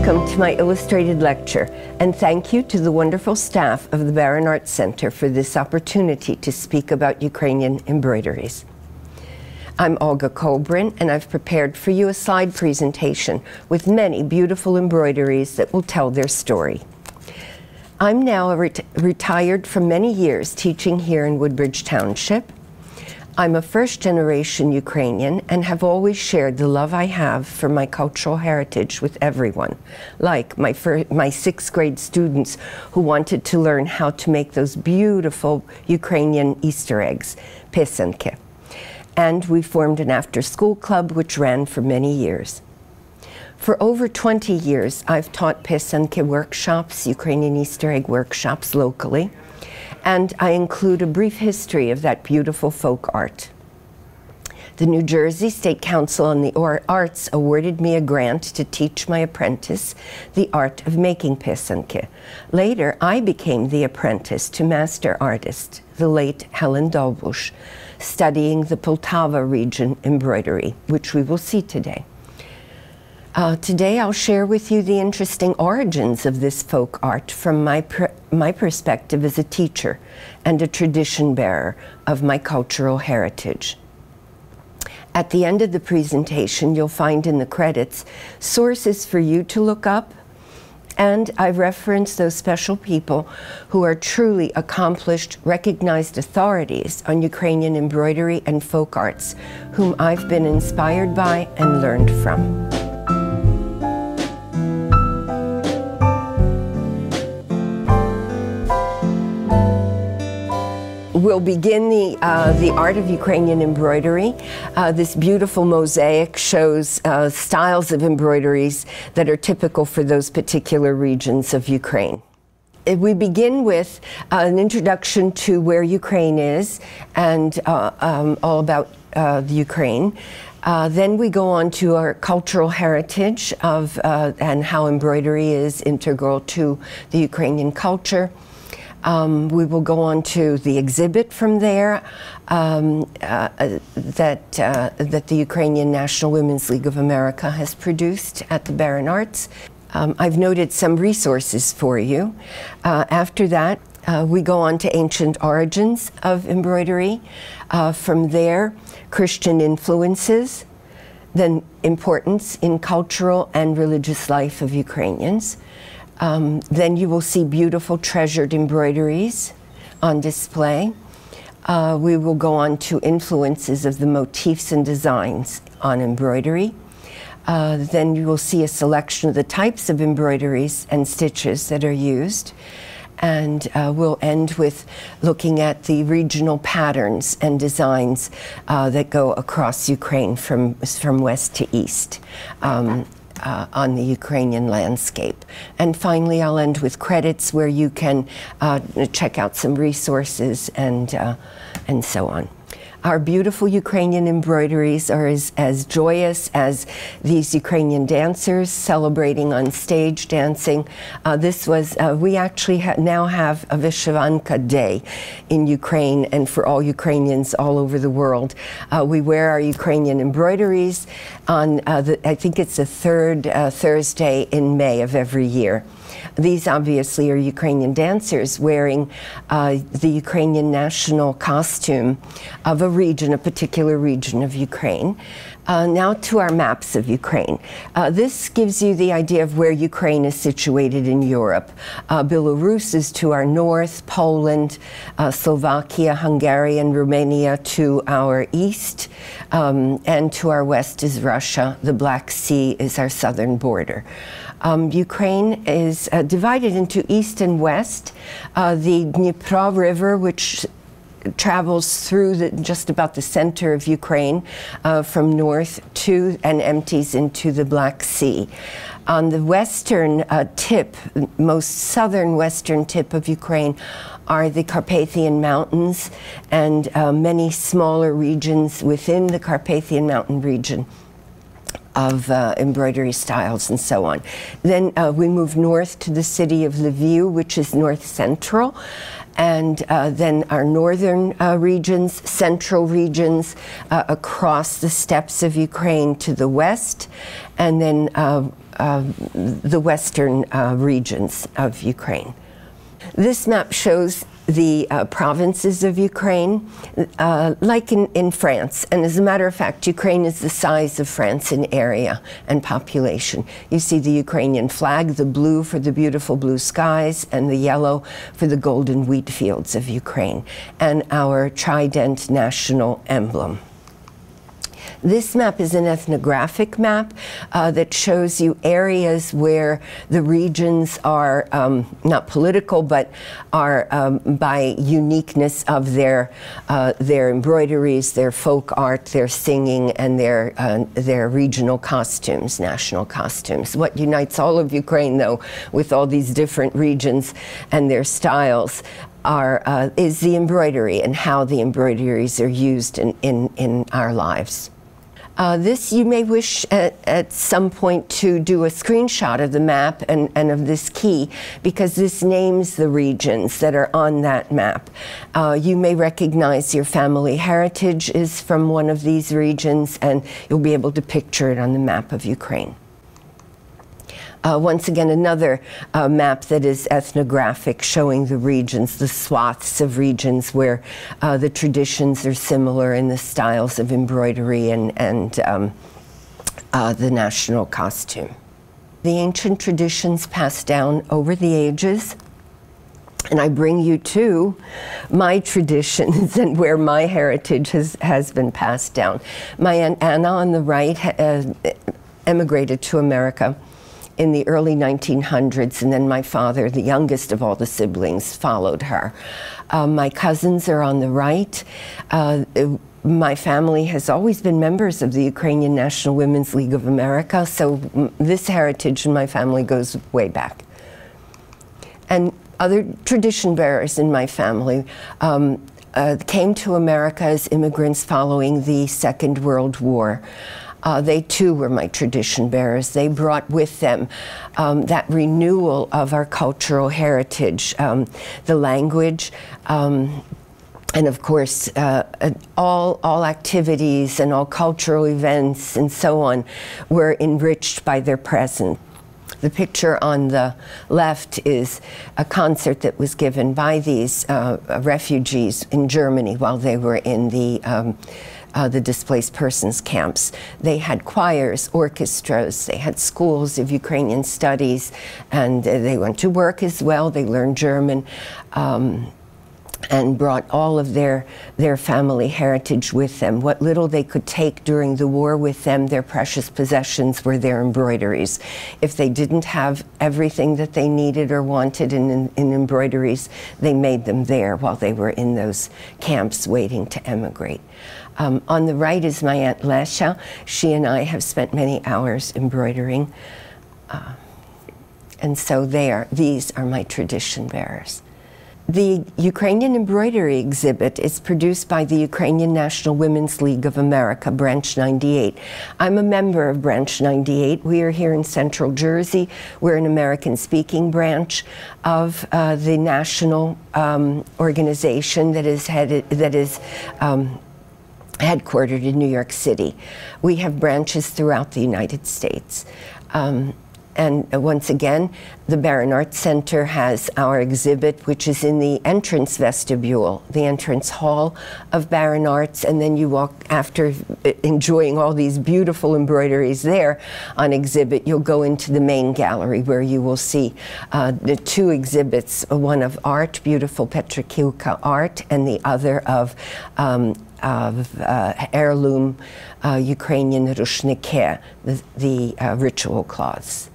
Welcome to my illustrated lecture, and thank you to the wonderful staff of the Barron Arts Center for this opportunity to speak about Ukrainian embroideries. I'm Olga Kolbrin, and I've prepared for you a slide presentation with many beautiful embroideries that will tell their story. I'm now ret retired from many years teaching here in Woodbridge Township, I'm a first generation Ukrainian and have always shared the love I have for my cultural heritage with everyone, like my, my sixth grade students who wanted to learn how to make those beautiful Ukrainian Easter eggs, pisanki. And we formed an after school club which ran for many years. For over 20 years, I've taught pisanki workshops, Ukrainian Easter egg workshops locally and I include a brief history of that beautiful folk art. The New Jersey State Council on the Arts awarded me a grant to teach my apprentice the art of making pisanki. Later, I became the apprentice to master artist, the late Helen Dolbush, studying the Poltava region embroidery, which we will see today. Uh, today I'll share with you the interesting origins of this folk art from my, my perspective as a teacher and a tradition bearer of my cultural heritage. At the end of the presentation, you'll find in the credits sources for you to look up, and I reference those special people who are truly accomplished, recognized authorities on Ukrainian embroidery and folk arts, whom I've been inspired by and learned from. We'll begin the, uh, the art of Ukrainian embroidery. Uh, this beautiful mosaic shows uh, styles of embroideries that are typical for those particular regions of Ukraine. Uh, we begin with uh, an introduction to where Ukraine is and uh, um, all about the Ukraine. Uh, then we go on to our cultural heritage of uh, and how embroidery is integral to the Ukrainian culture. Um, we will go on to the exhibit from there um, uh, that, uh, that the Ukrainian National Women's League of America has produced at the Barron Arts. Um, I've noted some resources for you. Uh, after that, uh, we go on to ancient origins of embroidery. Uh, from there, Christian influences, then importance in cultural and religious life of Ukrainians. Um, then you will see beautiful treasured embroideries on display. Uh, we will go on to influences of the motifs and designs on embroidery. Uh, then you will see a selection of the types of embroideries and stitches that are used. And uh, we'll end with looking at the regional patterns and designs uh, that go across Ukraine from, from west to east. Um, uh, on the Ukrainian landscape. And finally, I'll end with credits where you can uh, check out some resources and, uh, and so on. Our beautiful Ukrainian embroideries are as, as joyous as these Ukrainian dancers celebrating on stage dancing. Uh, this was, uh, we actually ha now have a Vyshyvanka Day in Ukraine and for all Ukrainians all over the world. Uh, we wear our Ukrainian embroideries on, uh, the, I think it's the third uh, Thursday in May of every year. These obviously are Ukrainian dancers wearing uh, the Ukrainian national costume of a region, a particular region of Ukraine. Uh, now to our maps of Ukraine. Uh, this gives you the idea of where Ukraine is situated in Europe. Uh, Belarus is to our north, Poland, uh, Slovakia, Hungary, and Romania to our east, um, and to our west is Russia. The Black Sea is our southern border. Um, Ukraine is uh, divided into east and west. Uh, the Dnipro River, which travels through the, just about the center of Ukraine uh, from north to and empties into the Black Sea. On the western uh, tip, most southern western tip of Ukraine, are the Carpathian Mountains and uh, many smaller regions within the Carpathian Mountain region of uh, embroidery styles and so on. Then uh, we move north to the city of Lviv, which is north central, and uh, then our northern uh, regions, central regions uh, across the steppes of Ukraine to the west, and then uh, the western regions of Ukraine. This map shows the uh, provinces of Ukraine, uh, like in, in France. And as a matter of fact, Ukraine is the size of France in area and population. You see the Ukrainian flag, the blue for the beautiful blue skies, and the yellow for the golden wheat fields of Ukraine, and our trident national emblem. This map is an ethnographic map uh, that shows you areas where the regions are um, not political, but are um, by uniqueness of their uh, their embroideries, their folk art, their singing, and their uh, their regional costumes, national costumes. What unites all of Ukraine, though, with all these different regions and their styles, are, uh, is the embroidery and how the embroideries are used in, in, in our lives. Uh, this you may wish at, at, some point to do a screenshot of the map and, and, of this key because this names the regions that are on that map. Uh, you may recognize your family heritage is from one of these regions and you'll be able to picture it on the map of Ukraine. Uh, once again, another uh, map that is ethnographic, showing the regions, the swaths of regions where uh, the traditions are similar in the styles of embroidery and, and um, uh, the national costume. The ancient traditions passed down over the ages and I bring you to my traditions and where my heritage has, has been passed down. My Aunt Anna on the right uh, emigrated to America in the early 1900s, and then my father, the youngest of all the siblings, followed her. Uh, my cousins are on the right. Uh, my family has always been members of the Ukrainian National Women's League of America, so this heritage in my family goes way back. And other tradition bearers in my family um, uh, came to America as immigrants following the Second World War. Uh, they too were my tradition bearers. They brought with them um, that renewal of our cultural heritage, um, the language, um, and of course, uh, all, all activities and all cultural events and so on were enriched by their presence. The picture on the left is a concert that was given by these uh, refugees in Germany while they were in the um, uh, the displaced persons camps. They had choirs, orchestras, they had schools of Ukrainian studies, and uh, they went to work as well. They learned German. Um, and brought all of their, their family heritage with them. What little they could take during the war with them, their precious possessions were their embroideries. If they didn't have everything that they needed or wanted in, in, in embroideries, they made them there while they were in those camps waiting to emigrate. Um, on the right is my Aunt Lesha. She and I have spent many hours embroidering. Uh, and so there, these are my tradition bearers. The Ukrainian embroidery exhibit is produced by the Ukrainian National Women's League of America, Branch 98. I'm a member of Branch 98. We are here in Central Jersey. We're an American speaking branch of uh, the national um, organization that is headed, that is um, headquartered in New York City. We have branches throughout the United States. Um, and uh, once again, the Barron Arts Center has our exhibit, which is in the entrance vestibule, the entrance hall of Barron Arts. And then you walk, after uh, enjoying all these beautiful embroideries there on exhibit, you'll go into the main gallery where you will see uh, the two exhibits one of art, beautiful Petrikivka art, and the other of um, of uh, heirloom uh, Ukrainian rushnike, the, the uh, ritual cloths.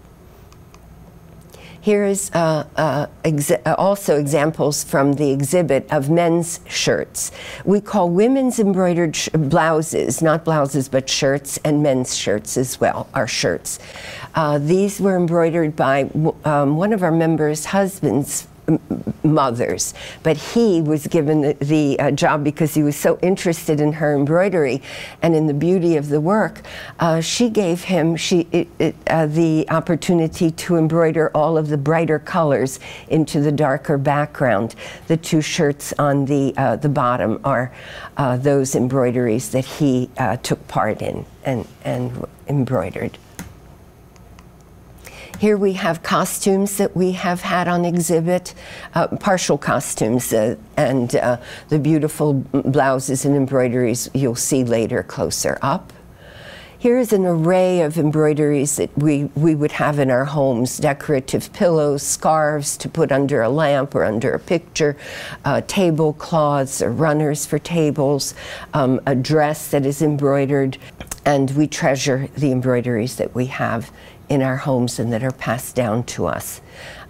Here is uh, uh, uh, also examples from the exhibit of men's shirts. We call women's embroidered blouses, not blouses, but shirts, and men's shirts as well, are shirts. these were embroidered by um, one of our members' husbands mothers. But he was given the, the uh, job because he was so interested in her embroidery and in the beauty of the work. Uh, she gave him she, it, it, uh, the opportunity to embroider all of the brighter colors into the darker background. The two shirts on the, uh, the bottom are uh, those embroideries that he uh, took part in and, and embroidered. Here we have costumes that we have had on exhibit, uh, partial costumes, uh, and uh, the beautiful blouses and embroideries you'll see later closer up. Here is an array of embroideries that we, we would have in our homes decorative pillows, scarves to put under a lamp or under a picture, uh, tablecloths or runners for tables, um, a dress that is embroidered, and we treasure the embroideries that we have in our homes and that are passed down to us.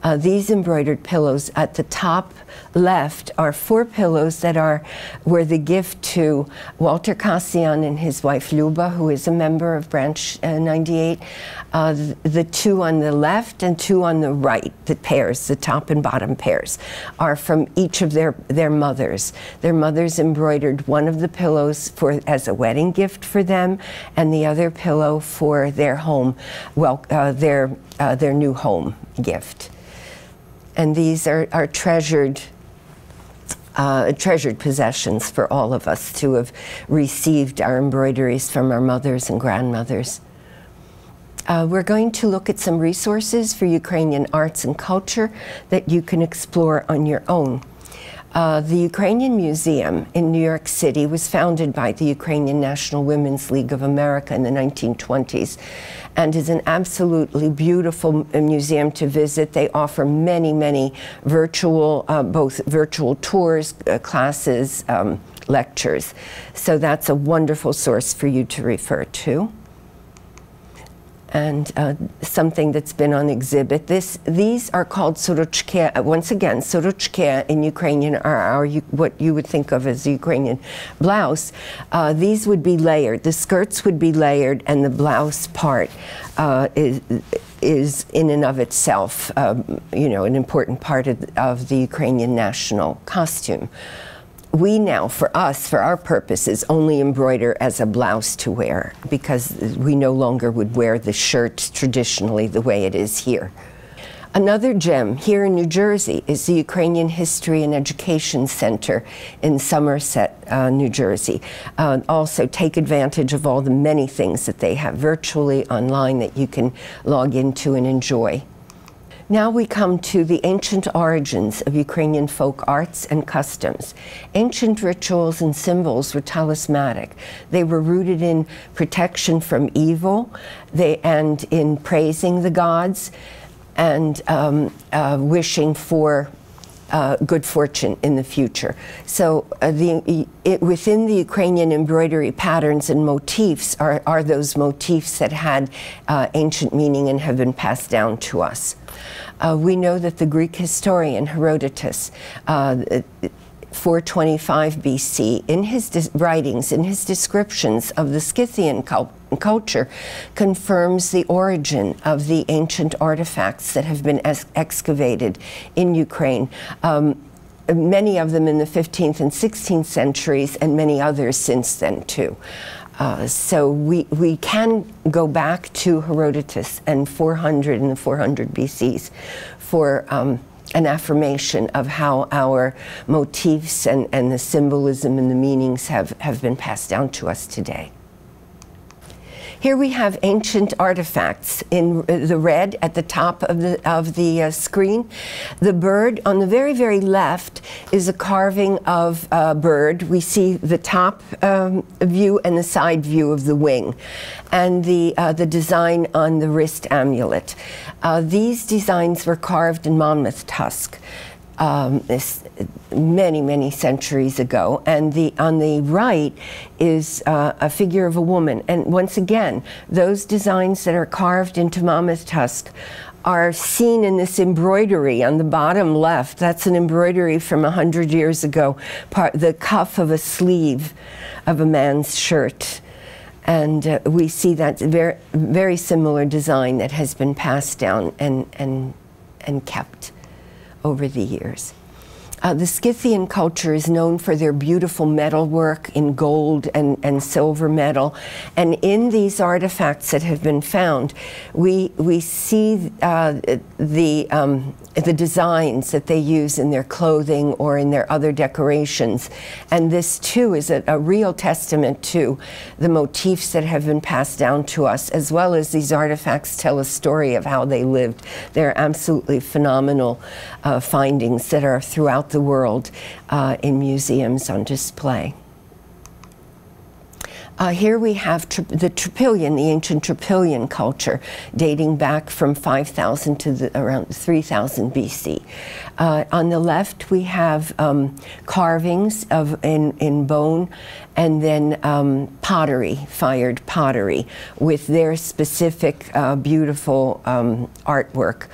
Uh, these embroidered pillows at the top left are four pillows that are were the gift to Walter Kassian and his wife Luba, who is a member of Branch uh, 98. Uh, the, the, two on the left and two on the right, the pairs, the top and bottom pairs, are from each of their, their mothers. Their mothers embroidered one of the pillows for as a wedding gift for them, and the other pillow for their home, well, uh, their uh, their new home gift and these are, are treasured uh, treasured possessions for all of us to have received our embroideries from our mothers and grandmothers. Uh, we're going to look at some resources for Ukrainian arts and culture that you can explore on your own. Uh, the Ukrainian Museum in New York City was founded by the Ukrainian National Women's League of America in the 1920s and is an absolutely beautiful museum to visit. They offer many, many virtual, uh, both virtual tours, uh, classes, um, lectures. So that's a wonderful source for you to refer to and uh, something that's been on exhibit. This, these are called sorochke. Uh, once again, sorochke in Ukrainian are, are what you would think of as Ukrainian blouse. Uh, these would be layered. The skirts would be layered, and the blouse part uh, is is in and of itself, um, you know, an important part of, of the Ukrainian national costume we now, for us, for our purposes, only embroider as a blouse to wear because we no longer would wear the shirt traditionally the way it is here. Another gem here in New Jersey is the Ukrainian History and Education Center in Somerset, uh, New Jersey. Uh, also, take advantage of all the many things that they have virtually online that you can log into and enjoy. Now we come to the ancient origins of Ukrainian folk arts and customs. Ancient rituals and symbols were talismanic. They were rooted in protection from evil they, and in praising the gods and um, uh, wishing for uh, good fortune in the future. So uh, the, it, within the Ukrainian embroidery patterns and motifs are, are those motifs that had uh, ancient meaning and have been passed down to us. Uh, we know that the Greek historian Herodotus, uh, 425 BC, in his writings, in his descriptions of the Scythian culture, confirms the origin of the ancient artifacts that have been excavated in Ukraine. Um, many of them in the 15th and 16th centuries, and many others since then, too. Uh, so we, we can go back to Herodotus and 400 and the 400 BCs for um, an affirmation of how our motifs and, and the symbolism and the meanings have, have been passed down to us today. Here we have ancient artifacts in the red at the top of the, of the uh, screen. The bird on the very, very left is a carving of a bird. We see the top um, view and the side view of the wing, and the, uh, the design on the wrist amulet. Uh, these designs were carved in mammoth tusk um, this, many, many centuries ago. And the, on the right is uh, a figure of a woman. And once again, those designs that are carved into mammoth tusk are seen in this embroidery on the bottom left. That's an embroidery from 100 years ago, part, the cuff of a sleeve of a man's shirt. And uh, we see that very, very similar design that has been passed down and, and, and kept over the years. Uh, the Scythian culture is known for their beautiful metalwork in gold and, and silver metal. And in these artifacts that have been found, we, we see uh, the, um, the designs that they use in their clothing or in their other decorations. And this, too, is a, a real testament to the motifs that have been passed down to us, as well as these artifacts tell a story of how they lived. They're absolutely phenomenal uh, findings that are throughout the world uh, in museums on display. Uh, here we have the Trypillian, the ancient Trypillian culture, dating back from 5000 to the, around 3000 BC. Uh, on the left, we have um, carvings of in, in bone and then um, pottery, fired pottery, with their specific uh, beautiful um, artwork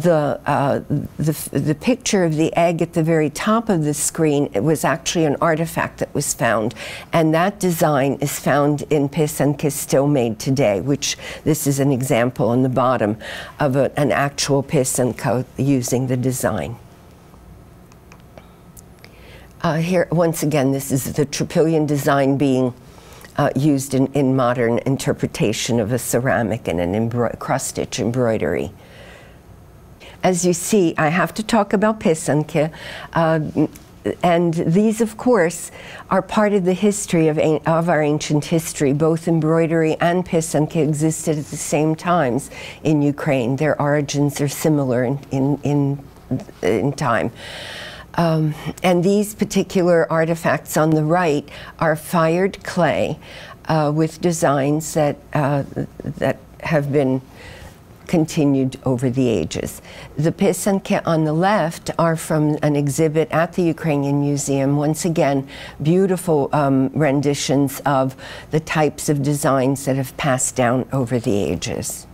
the, uh, the, the picture of the egg at the very top of the screen it was actually an artifact that was found. And that design is found in Pisanke still made today, which this is an example on the bottom of a, an actual Pisanke using the design. Uh, here, once again, this is the Trypillian design being uh, used in, in modern interpretation of a ceramic and an cross-stitch embroidery. As you see, I have to talk about Pisanke. Uh, and these, of course, are part of the history of, of our ancient history. Both embroidery and pisanke existed at the same times in Ukraine. Their origins are similar in, in, in, in time. Um, and these particular artifacts on the right are fired clay uh, with designs that, uh, that have been continued over the ages. The pisanke on the left are from an exhibit at the Ukrainian Museum. Once again, beautiful um, renditions of the types of designs that have passed down over the ages.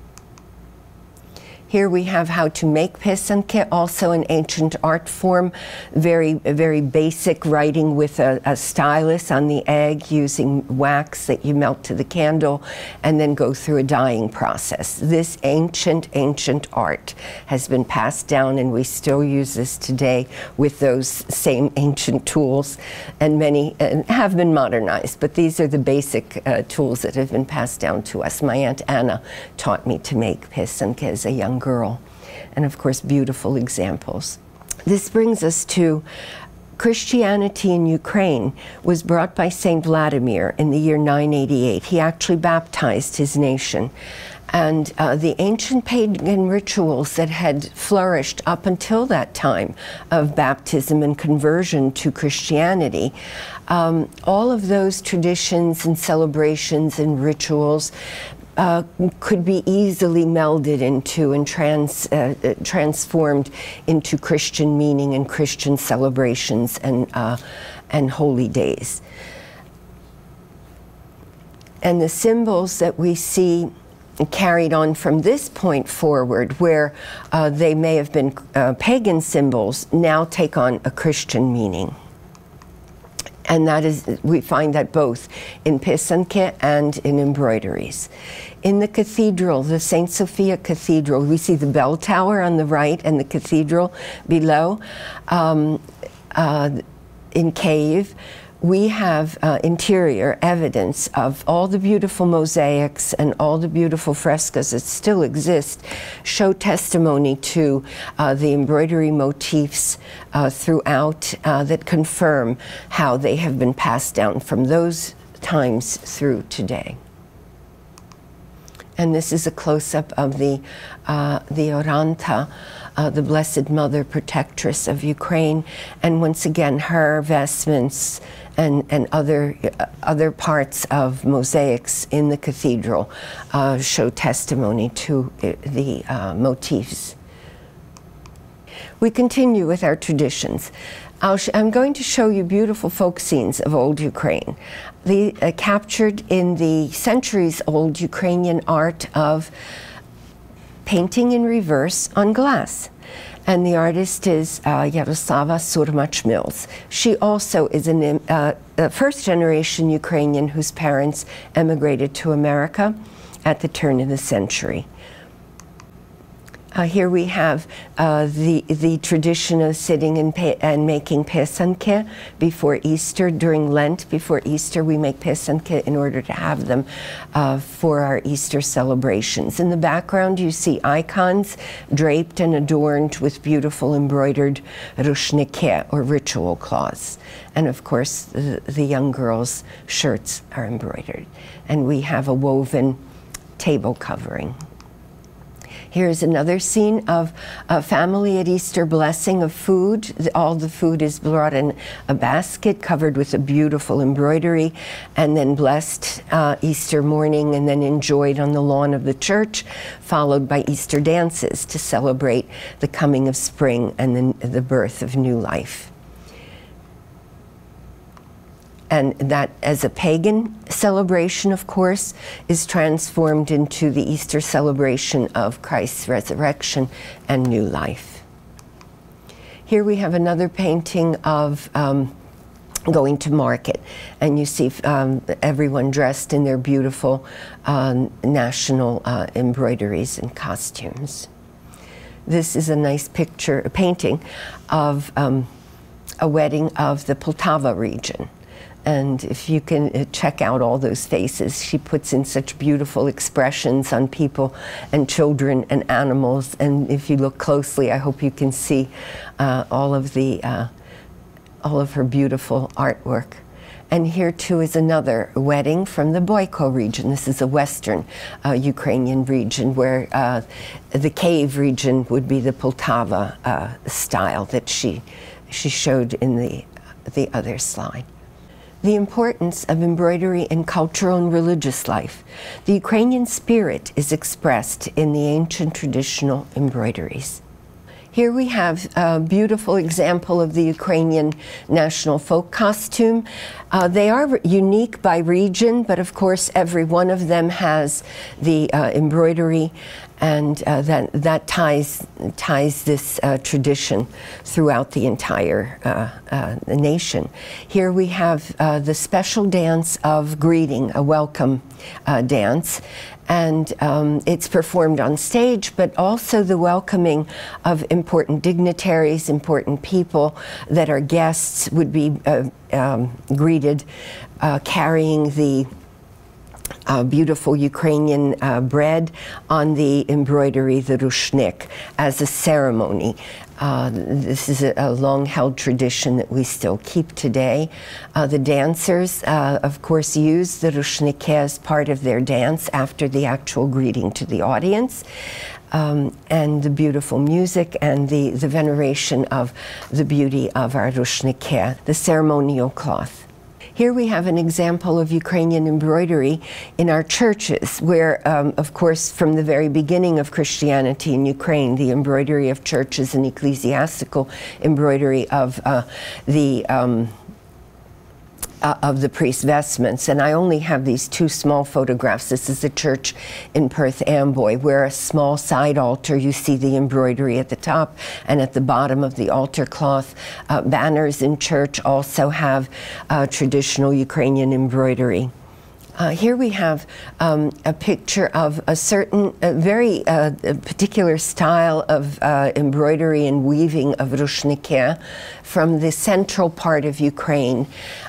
Here we have how to make pisanke, also an ancient art form, very, very basic writing with a, a, stylus on the egg using wax that you melt to the candle and then go through a dyeing process. This ancient, ancient art has been passed down and we still use this today with those same ancient tools and many uh, have been modernized, but these are the basic uh, tools that have been passed down to us. My Aunt Anna taught me to make pisanke as a young girl. And of course, beautiful examples. This brings us to Christianity in Ukraine was brought by Saint Vladimir in the year 988. He actually baptized his nation. And uh, the ancient pagan rituals that had flourished up until that time of baptism and conversion to Christianity, um, all of those traditions and celebrations and rituals uh, could be easily melded into and trans, uh, uh, transformed into Christian meaning and Christian celebrations and, uh, and holy days. And the symbols that we see carried on from this point forward, where uh, they may have been pagan symbols, now take on a Christian meaning. And that is, we find that both in pisanke and in embroideries. In the cathedral, the St. Sophia Cathedral, we see the bell tower on the right and the cathedral below. Um, uh, in Kyiv, we have uh, interior evidence of all the beautiful mosaics and all the beautiful frescoes that still exist show testimony to uh, the embroidery motifs uh, throughout uh, that confirm how they have been passed down from those times through today. And this is a close-up of the, uh, the Oranta, uh, the Blessed Mother Protectress of Ukraine. And once again, her vestments and, and other, uh, other parts of mosaics in the cathedral uh, show testimony to uh, the uh, motifs. We continue with our traditions. i am going to show you beautiful folk scenes of old Ukraine the, uh, captured in the centuries-old Ukrainian art of painting in reverse on glass. And the artist is uh, Yaroslava Surmach Mills. She also is an, uh, a first generation Ukrainian whose parents emigrated to America at the turn of the century. Uh, here we have uh, the, the tradition of sitting and, and making pesanke before Easter. During Lent, before Easter, we make pesanke in order to have them uh, for our Easter celebrations. In the background, you see icons draped and adorned with beautiful embroidered rushnike, or ritual cloths. And of course, the, the young girls' shirts are embroidered. And we have a woven table covering. Here's another scene of a family at Easter blessing of food. All the food is brought in a basket covered with a beautiful embroidery and then blessed uh, Easter morning and then enjoyed on the lawn of the church, followed by Easter dances to celebrate the coming of spring and the, the birth of new life and that as a pagan celebration, of course, is transformed into the Easter celebration of Christ's resurrection and new life. Here we have another painting of um, going to market, and you see um, everyone dressed in their beautiful uh, national uh, embroideries and costumes. This is a nice picture, a painting of um, a wedding of the Poltava region. And if you can uh, check out all those faces, she puts in such beautiful expressions on people and children and animals. And if you look closely, I hope you can see uh, all of the uh, all of her beautiful artwork. And here too is another wedding from the Boyko region. This is a western uh, Ukrainian region where uh, the Kyiv region would be the Poltava uh, style that she she showed in the the other slide the importance of embroidery in cultural and religious life. The Ukrainian spirit is expressed in the ancient traditional embroideries. Here we have a beautiful example of the Ukrainian national folk costume. Uh, they are unique by region, but of course every one of them has the uh, embroidery and uh, that, that ties, ties this uh, tradition throughout the entire uh, uh nation. Here we have uh, the special dance of greeting, a welcome uh, dance, and um, it's performed on stage, but also the welcoming of important dignitaries, important people that are guests would be um, greeted carrying the uh, beautiful Ukrainian uh, bread on the embroidery, the rushnik, as a ceremony. Uh, this is a, a long-held tradition that we still keep today. Uh, the dancers, uh, of course, use the rushnik as part of their dance after the actual greeting to the audience. Um, and the beautiful music and the, the veneration of the beauty of our rushnike, the ceremonial cloth. Here we have an example of Ukrainian embroidery in our churches, where, um, of course, from the very beginning of Christianity in Ukraine, the embroidery of churches and ecclesiastical embroidery of uh, the um, uh, of the priest's vestments. And I only have these two small photographs. This is a church in Perth Amboy, where a small side altar, you see the embroidery at the top and at the bottom of the altar cloth. Uh, banners in church also have uh, traditional Ukrainian embroidery. Uh, here we have um, a picture of a certain, a very uh, a particular style of uh, embroidery and weaving of rushnike from the central part of Ukraine.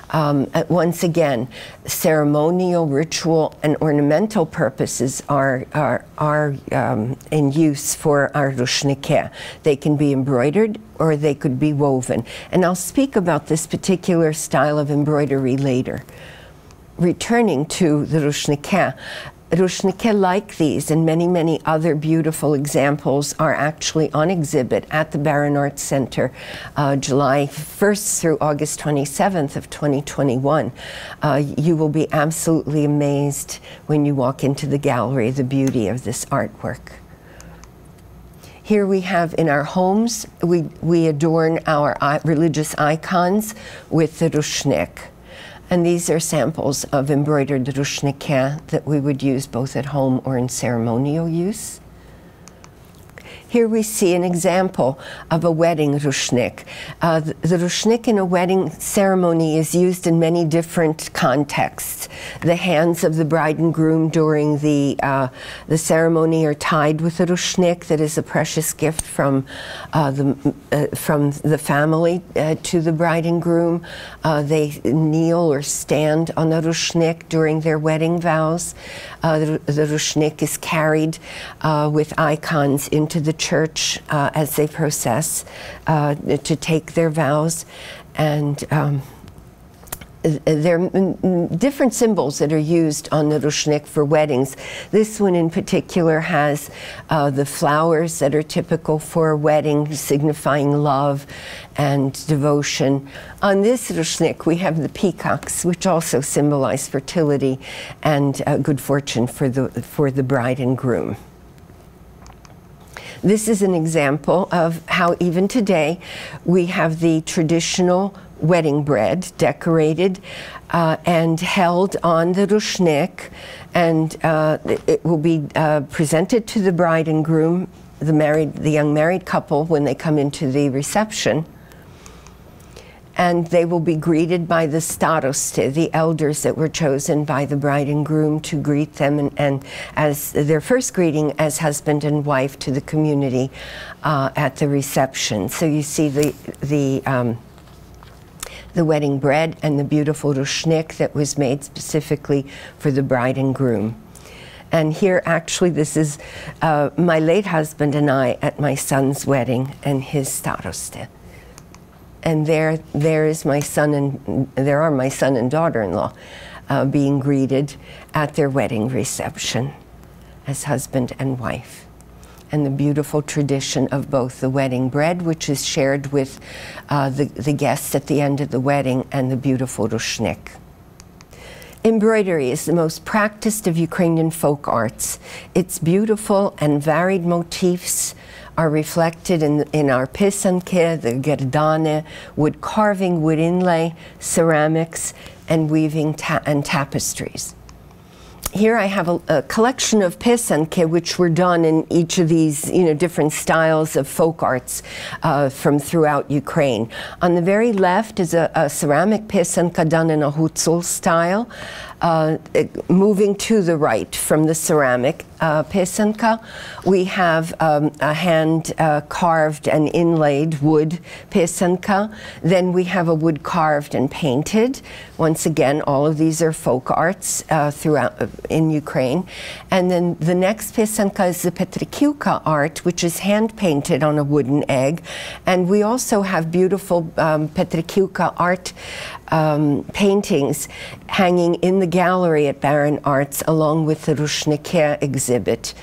Um, uh, once again, ceremonial, ritual, and ornamental purposes are, are, are um, in use for our rushnike. They can be embroidered or they could be woven. And I'll speak about this particular style of embroidery later returning to the Rushnike, Rushnike like these and many, many other beautiful examples are actually on exhibit at the Barron Arts Center uh, July 1st through August 27th of 2021. Uh, you will be absolutely amazed when you walk into the gallery the beauty of this artwork. Here we have in our homes, we, we adorn our religious icons with the rushnik. And these are samples of embroidered rushnike that we would use both at home or in ceremonial use. Here we see an example of a wedding rushnik. Uh, the, the rushnik in a wedding ceremony is used in many different contexts. The hands of the bride and groom during the, uh, the ceremony are tied with a rushnik that is a precious gift from, uh, the, uh, from the family uh, to the bride and groom. Uh, they kneel or stand on the rushnik during their wedding vows. the, the rushnik is carried with icons into the church uh, as they process uh, to take their vows. And um, there are different symbols that are used on the rushnik for weddings. This one in particular has uh, the flowers that are typical for a wedding, signifying love and devotion. On this rushnik, we have the peacocks, which also symbolize fertility and uh, good fortune for the, for the bride and groom. This is an example of how even today we have the traditional wedding bread decorated uh, and held on the rushnik and uh, it will be uh, presented to the bride and groom, the married, the young married couple when they come into the reception and they will be greeted by the staroste, the elders that were chosen by the bride and groom to greet them and, and as their first greeting as husband and wife to the community uh, at the reception. So you see the, the um, the wedding bread and the beautiful rushnik that was made specifically for the bride and groom. And here, actually, this is uh, my late husband and I at my son's wedding and his staroste and there, there is my son and there are my son and daughter-in-law uh, being greeted at their wedding reception as husband and wife. And the beautiful tradition of both the wedding bread, which is shared with uh, the, the guests at the end of the wedding, and the beautiful rushnik. Embroidery is the most practiced of Ukrainian folk arts. Its beautiful and varied motifs are reflected in, in our pisanke, the gerdane, wood carving, wood inlay, ceramics, and weaving ta and tapestries. Here I have a, a collection of pisanke which were done in each of these you know, different styles of folk arts uh, from throughout Ukraine. On the very left is a, a ceramic pisanka done in a hutzul style. Uh, moving to the right from the ceramic uh, we have um, a hand uh, carved and inlaid wood pisanka. Then we have a wood carved and painted. Once again, all of these are folk arts uh, throughout uh, in Ukraine. And then the next pisanka is the Petrikivka art, which is hand painted on a wooden egg. And we also have beautiful um, Petrikivka art um, paintings hanging in the gallery at Barron Arts along with the Rushnike exhibit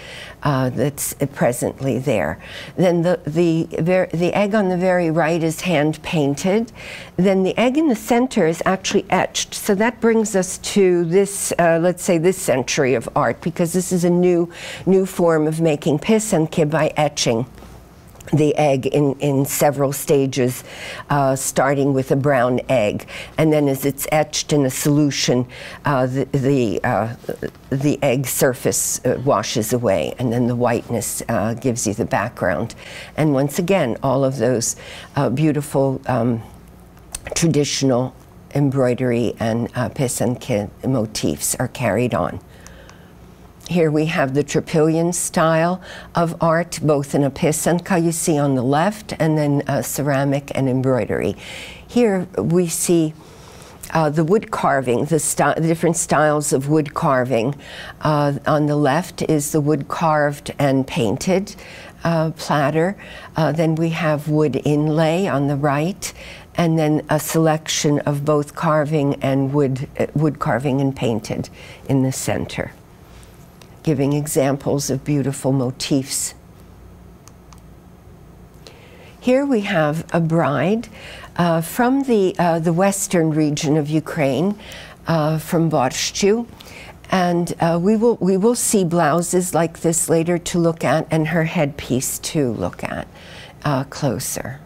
uh, that's presently there. Then the, the, the egg on the very right is hand painted. Then the egg in the center is actually etched. So that brings us to this, uh, let's say this century of art because this is a new, new form of making pisanke by etching the egg in, in several stages, uh, starting with a brown egg. And then as it's etched in a solution, uh, the, the, uh, the, egg surface uh, washes away, and then the whiteness uh, gives you the background. And once again, all of those uh, beautiful um, traditional embroidery and uh, motifs are carried on. Here we have the Trypillian style of art, both in a pisanka you see on the left, and then uh, ceramic and embroidery. Here we see uh, the wood carving, the, the, different styles of wood carving. Uh, on the left is the wood carved and painted uh, platter. Uh, then we have wood inlay on the right, and then a selection of both carving and wood, uh, wood carving and painted in the center giving examples of beautiful motifs. Here we have a bride uh, from the, uh, the western region of Ukraine, uh, from Borshchu. And uh, we, will, we will see blouses like this later to look at and her headpiece to look at uh, closer.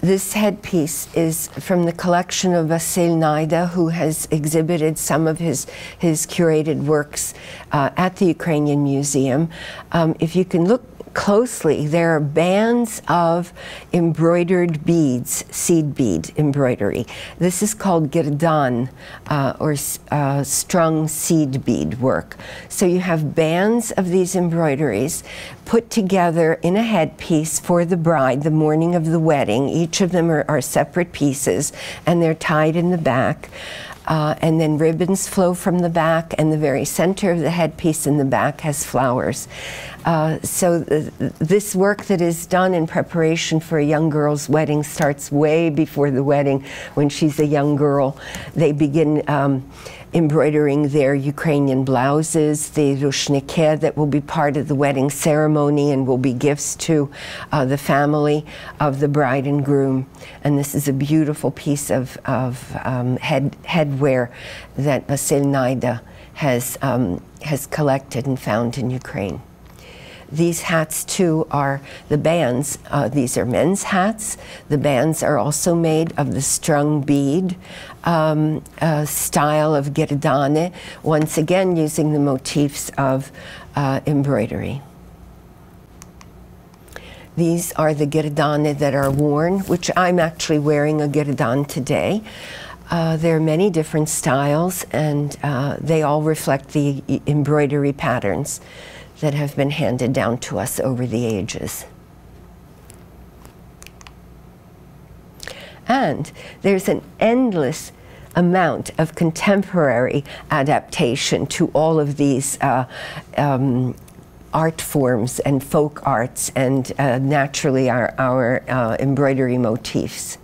This headpiece is from the collection of Vasil Naida, who has exhibited some of his, his curated works uh, at the Ukrainian Museum. Um, if you can look closely, there are bands of embroidered beads, seed bead embroidery. This is called girdan, uh, or uh, strung seed bead work. So you have bands of these embroideries put together in a headpiece for the bride the morning of the wedding. Each of them are, are separate pieces, and they're tied in the back. Uh, and then ribbons flow from the back, and the very center of the headpiece in the back has flowers. Uh, so th this work that is done in preparation for a young girl's wedding starts way before the wedding when she's a young girl. They begin um, embroidering their Ukrainian blouses, the rushnyky that will be part of the wedding ceremony and will be gifts to uh, the family of the bride and groom. And this is a beautiful piece of, of um, head, headwear that Vasil Naida has, um, has collected and found in Ukraine. These hats, too, are the bands. Uh, these are men's hats. The bands are also made of the strung bead um, uh, style of girdane, once again using the motifs of uh, embroidery. These are the girdane that are worn, which I'm actually wearing a girdan today. Uh, there are many different styles, and uh, they all reflect the embroidery patterns that have been handed down to us over the ages. And there's an endless amount of contemporary adaptation to all of these uh, um, art forms and folk arts and uh, naturally our, our uh, embroidery motifs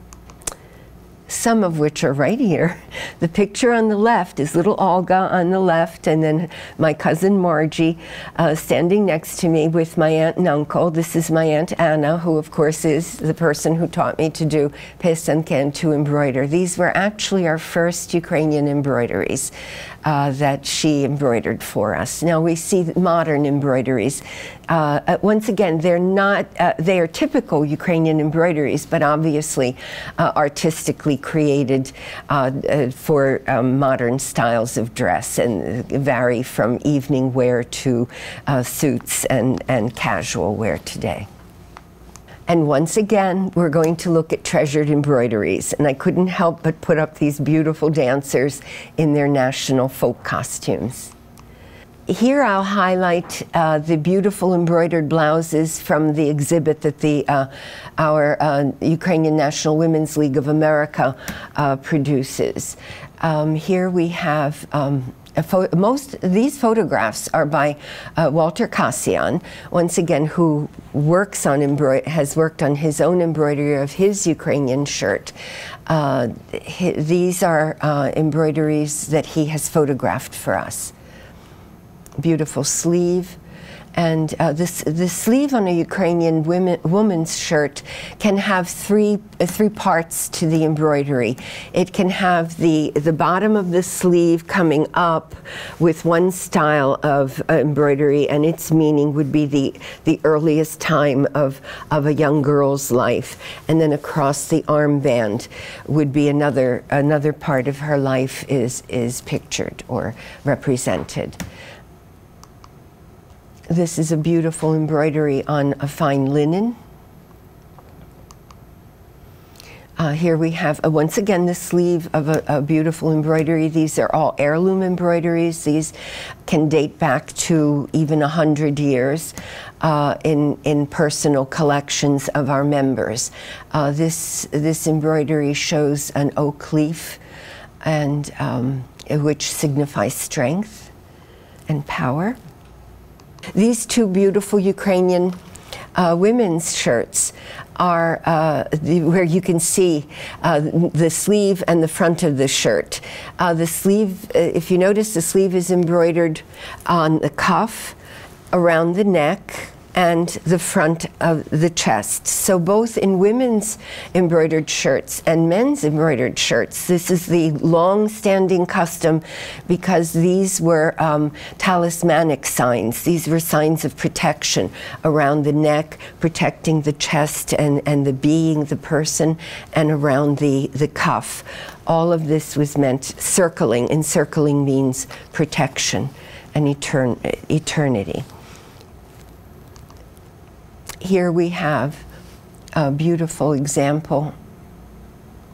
some of which are right here. The picture on the left is little Olga on the left, and then my cousin Margie uh, standing next to me with my aunt and uncle. This is my aunt Anna, who of course is the person who taught me to do pysanky, to embroider. These were actually our first Ukrainian embroideries uh, that she embroidered for us. Now we see modern embroideries. Uh, uh, once again, they're not, uh, they are typical Ukrainian embroideries, but obviously uh, artistically created uh, for um, modern styles of dress and vary from evening wear to suits and, and casual wear today. And once again, we're going to look at treasured embroideries. And I couldn't help but put up these beautiful dancers in their national folk costumes. Here I'll highlight uh, the beautiful embroidered blouses from the exhibit that the, uh, our uh, Ukrainian National Women's League of America uh, produces. Um, here we have um, most these photographs are by uh, Walter Kassian, once again, who works on has worked on his own embroidery of his Ukrainian shirt. Uh, these are embroideries that he has photographed for us. Beautiful sleeve, and uh, this, the sleeve on a Ukrainian women, woman's shirt can have three, uh, three parts to the embroidery. It can have the, the bottom of the sleeve coming up with one style of uh, embroidery, and its meaning would be the, the earliest time of, of a young girl's life. And then across the armband would be another, another part of her life is, is pictured or represented. This is a beautiful embroidery on a fine linen. Uh, here we have, uh, once again, the sleeve of a, a, beautiful embroidery. These are all heirloom embroideries. These can date back to even 100 years uh, in, in personal collections of our members. Uh, this, this embroidery shows an oak leaf, and, um, which signifies strength and power. These two beautiful Ukrainian uh, women's shirts are uh, the, where you can see uh, the sleeve and the front of the shirt. Uh, the sleeve, uh, if you notice, the sleeve is embroidered on the cuff, around the neck, and the front of the chest. So both in women's embroidered shirts and men's embroidered shirts, this is the long-standing custom because these were um, talismanic signs. These were signs of protection around the neck, protecting the chest and, and the being, the person, and around the, the cuff. All of this was meant circling. Encircling means protection and etern eternity. Here we have a beautiful example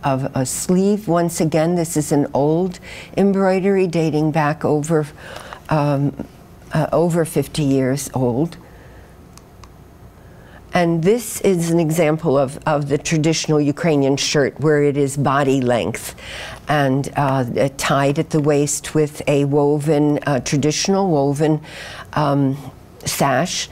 of a sleeve. Once again, this is an old embroidery dating back over, um, uh, over 50 years old. And this is an example of, of the traditional Ukrainian shirt where it is body length and uh, tied at the waist with a woven, uh, traditional woven um, sash,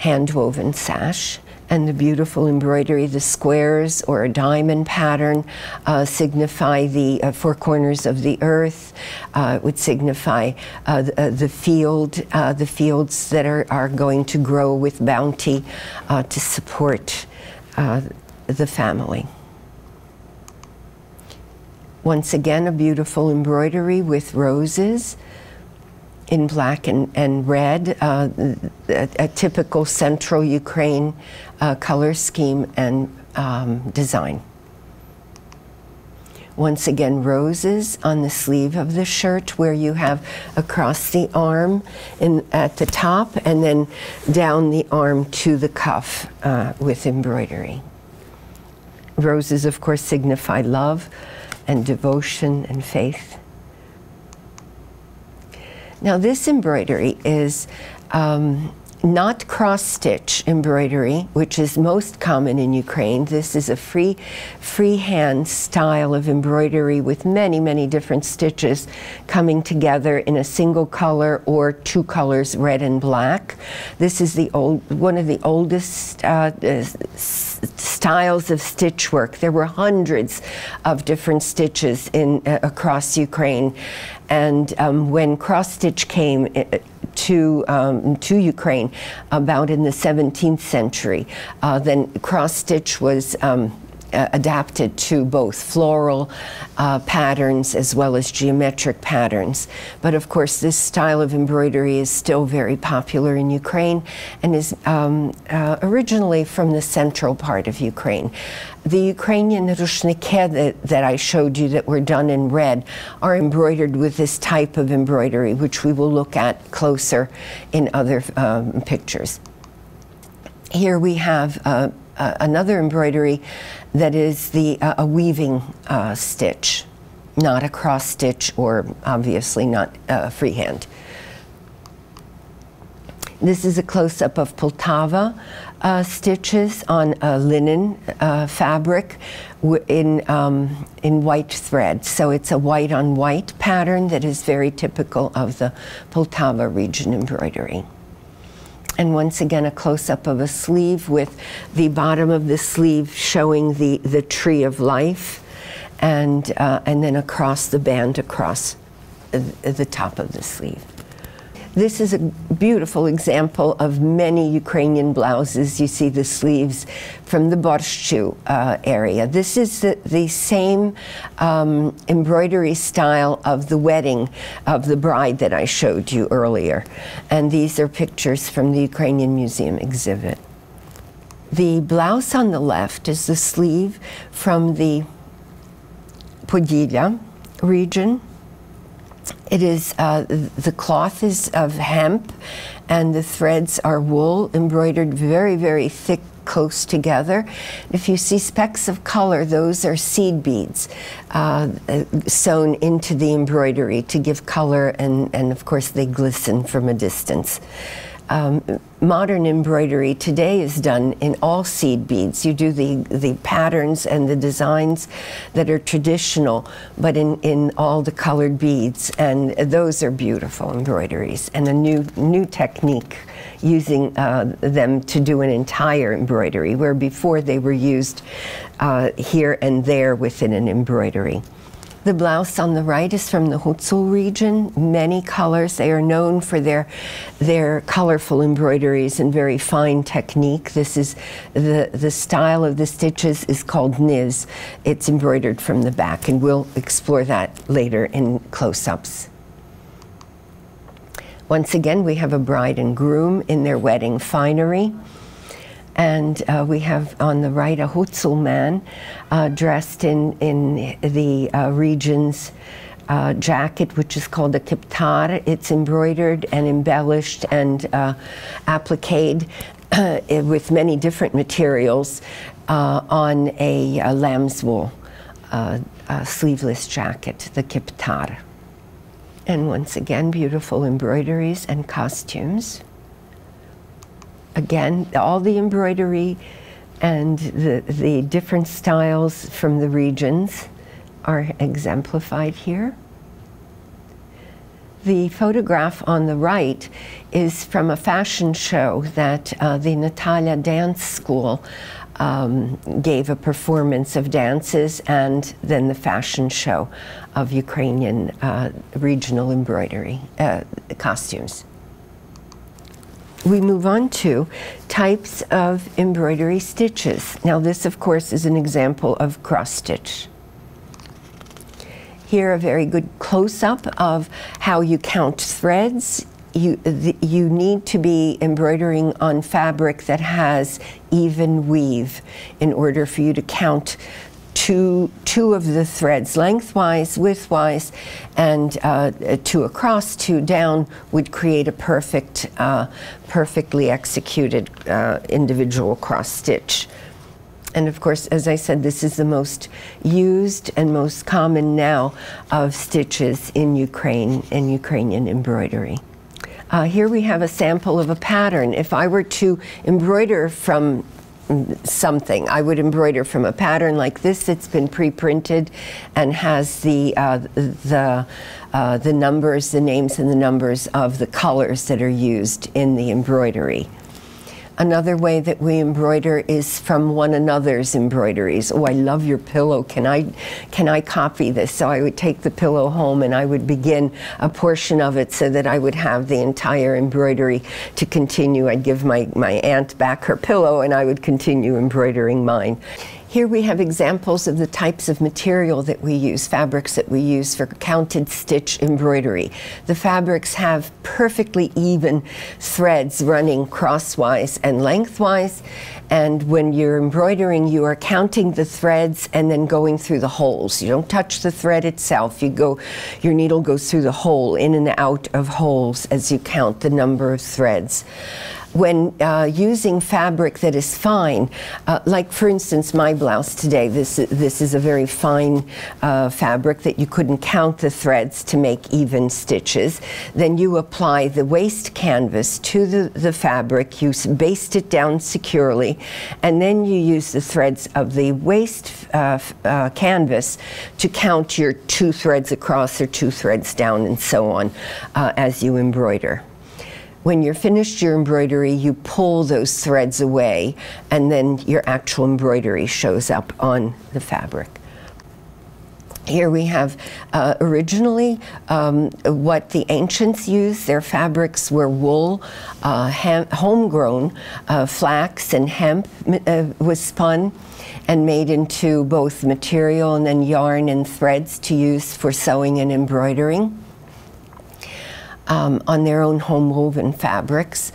hand woven sash and the beautiful embroidery, the squares or a diamond pattern uh, signify the uh, four corners of the earth, uh, would signify uh, the, uh, the, field, uh, the fields that are, are going to grow with bounty to support the family. Once again, a beautiful embroidery with roses in black and, and red, uh, a, a, typical central Ukraine uh, color scheme and um, design. Once again, roses on the sleeve of the shirt where you have across the arm in, at the top and then down the arm to the cuff uh, with embroidery. Roses, of course, signify love and devotion and faith. Now, this embroidery is um, not cross stitch embroidery, which is most common in Ukraine. This is a free freehand style of embroidery with many, many different stitches coming together in a single color or two colors, red and black. This is the old one of the oldest uh, styles of stitch work. There were hundreds of different stitches in uh, across Ukraine, and um, when cross stitch came to, um, to Ukraine about in the 17th century. Uh, then cross stitch was um, uh, adapted to both floral uh, patterns as well as geometric patterns. But of course, this style of embroidery is still very popular in Ukraine and is um, uh, originally from the central part of Ukraine. The Ukrainian rushnyky that, that I showed you that were done in red are embroidered with this type of embroidery, which we will look at closer in other um, pictures. Here we have uh, uh, another embroidery that is the uh, a weaving uh, stitch, not a cross stitch or obviously not uh, freehand. This is a close-up of Poltava uh, stitches on a linen uh, fabric in, um, in white thread. So it's a white on white pattern that is very typical of the Poltava region embroidery. And once again, a close-up of a sleeve with the bottom of the sleeve showing the, the tree of life and, uh, and then across the band across the top of the sleeve. This is a beautiful example of many Ukrainian blouses. You see the sleeves from the Borshchiv uh, area. This is the, the same um, embroidery style of the wedding of the bride that I showed you earlier. And these are pictures from the Ukrainian Museum exhibit. The blouse on the left is the sleeve from the Podillia region it is, uh, the cloth is of hemp and the threads are wool embroidered very, very thick close together. If you see specks of color, those are seed beads uh, sewn into the embroidery to give color and, and of course they glisten from a distance um, modern embroidery today is done in all seed beads. You do the, the patterns and the designs that are traditional, but in, in all the colored beads. And those are beautiful embroideries and a new, new technique using uh, them to do an entire embroidery, where before they were used uh, here and there within an embroidery. The blouse on the right is from the Hutsul region, many colors. They are known for their, their colorful embroideries and very fine technique. This is, the, the style of the stitches is called niz. It's embroidered from the back, and we'll explore that later in close-ups. Once again, we have a bride and groom in their wedding finery. And uh, we have on the right a Hutsul man uh, dressed in, in the uh, region's uh, jacket, which is called a kiptar. It's embroidered and embellished and uh, appliqued with many different materials uh, on a, a, lamb's wool sleeveless jacket, the kiptar. And once again, beautiful embroideries and costumes. Again, all the embroidery and the, the different styles from the regions are exemplified here. The photograph on the right is from a fashion show that uh, the Natalia Dance School um, gave a performance of dances and then the fashion show of Ukrainian uh, regional embroidery uh, costumes. We move on to types of embroidery stitches. Now this, of course, is an example of cross stitch. Here, a very good close-up of how you count threads. You, the, you need to be embroidering on fabric that has even weave in order for you to count two, two of the threads lengthwise, widthwise, and uh, two across, two down would create a perfect, uh, perfectly executed uh, individual cross stitch. And of course, as I said, this is the most used and most common now of stitches in Ukraine, in Ukrainian embroidery. Uh, here we have a sample of a pattern. If I were to embroider from something, I would embroider from a pattern like this that's been pre-printed and has the, uh, the, uh, the numbers, the names and the numbers of the colors that are used in the embroidery. Another way that we embroider is from one another's embroideries. Oh, I love your pillow. Can I, can I copy this? So I would take the pillow home and I would begin a portion of it so that I would have the entire embroidery to continue. I'd give my, my aunt back her pillow and I would continue embroidering mine. Here we have examples of the types of material that we use, fabrics that we use for counted stitch embroidery. The fabrics have perfectly even threads running crosswise and lengthwise, and when you're embroidering, you are counting the threads and then going through the holes. You don't touch the thread itself. You go, your needle goes through the hole, in and out of holes as you count the number of threads when uh, using fabric that is fine, uh, like for instance my blouse today, this, this is a very fine uh, fabric that you couldn't count the threads to make even stitches, then you apply the waste canvas to the, the fabric, you baste it down securely, and then you use the threads of the waste uh, uh, canvas to count your two threads across or two threads down and so on uh, as you embroider. When you're finished your embroidery, you pull those threads away, and then your actual embroidery shows up on the fabric. Here we have uh, originally um, what the ancients used. Their fabrics were wool, uh, homegrown, uh, flax and hemp uh, was spun and made into both material and then yarn and threads to use for sewing and embroidering um, on their own home woven fabrics.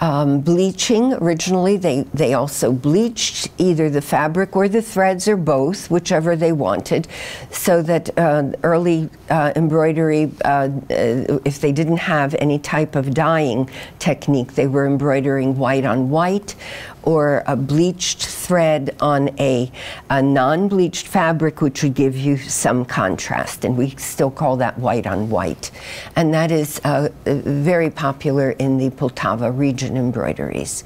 Um, bleaching, originally they, they also bleached either the fabric or the threads or both, whichever they wanted, so that uh, early uh, embroidery, uh, uh if they didn't have any type of dyeing technique, they were embroidering white on white or a bleached thread on a, a non-bleached fabric, which would give you some contrast. And we still call that white on white. And that is uh, very popular in the Poltava region embroideries.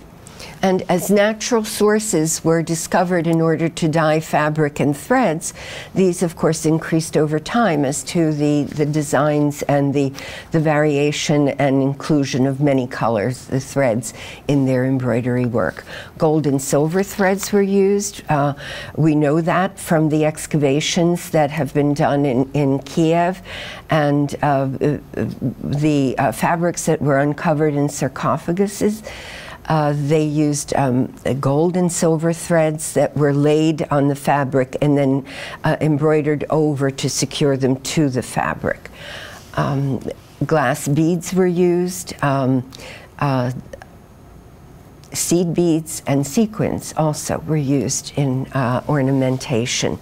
And as natural sources were discovered in order to dye fabric and threads, these of course increased over time as to the, the designs and the, the variation and inclusion of many colors, the threads in their embroidery work. Gold and silver threads were used. Uh, we know that from the excavations that have been done in, in Kiev and uh, the uh, fabrics that were uncovered in sarcophaguses. Uh, they used um, gold and silver threads that were laid on the fabric and then uh, embroidered over to secure them to the fabric. Um, glass beads were used. Um, uh, seed beads and sequins also were used in uh, ornamentation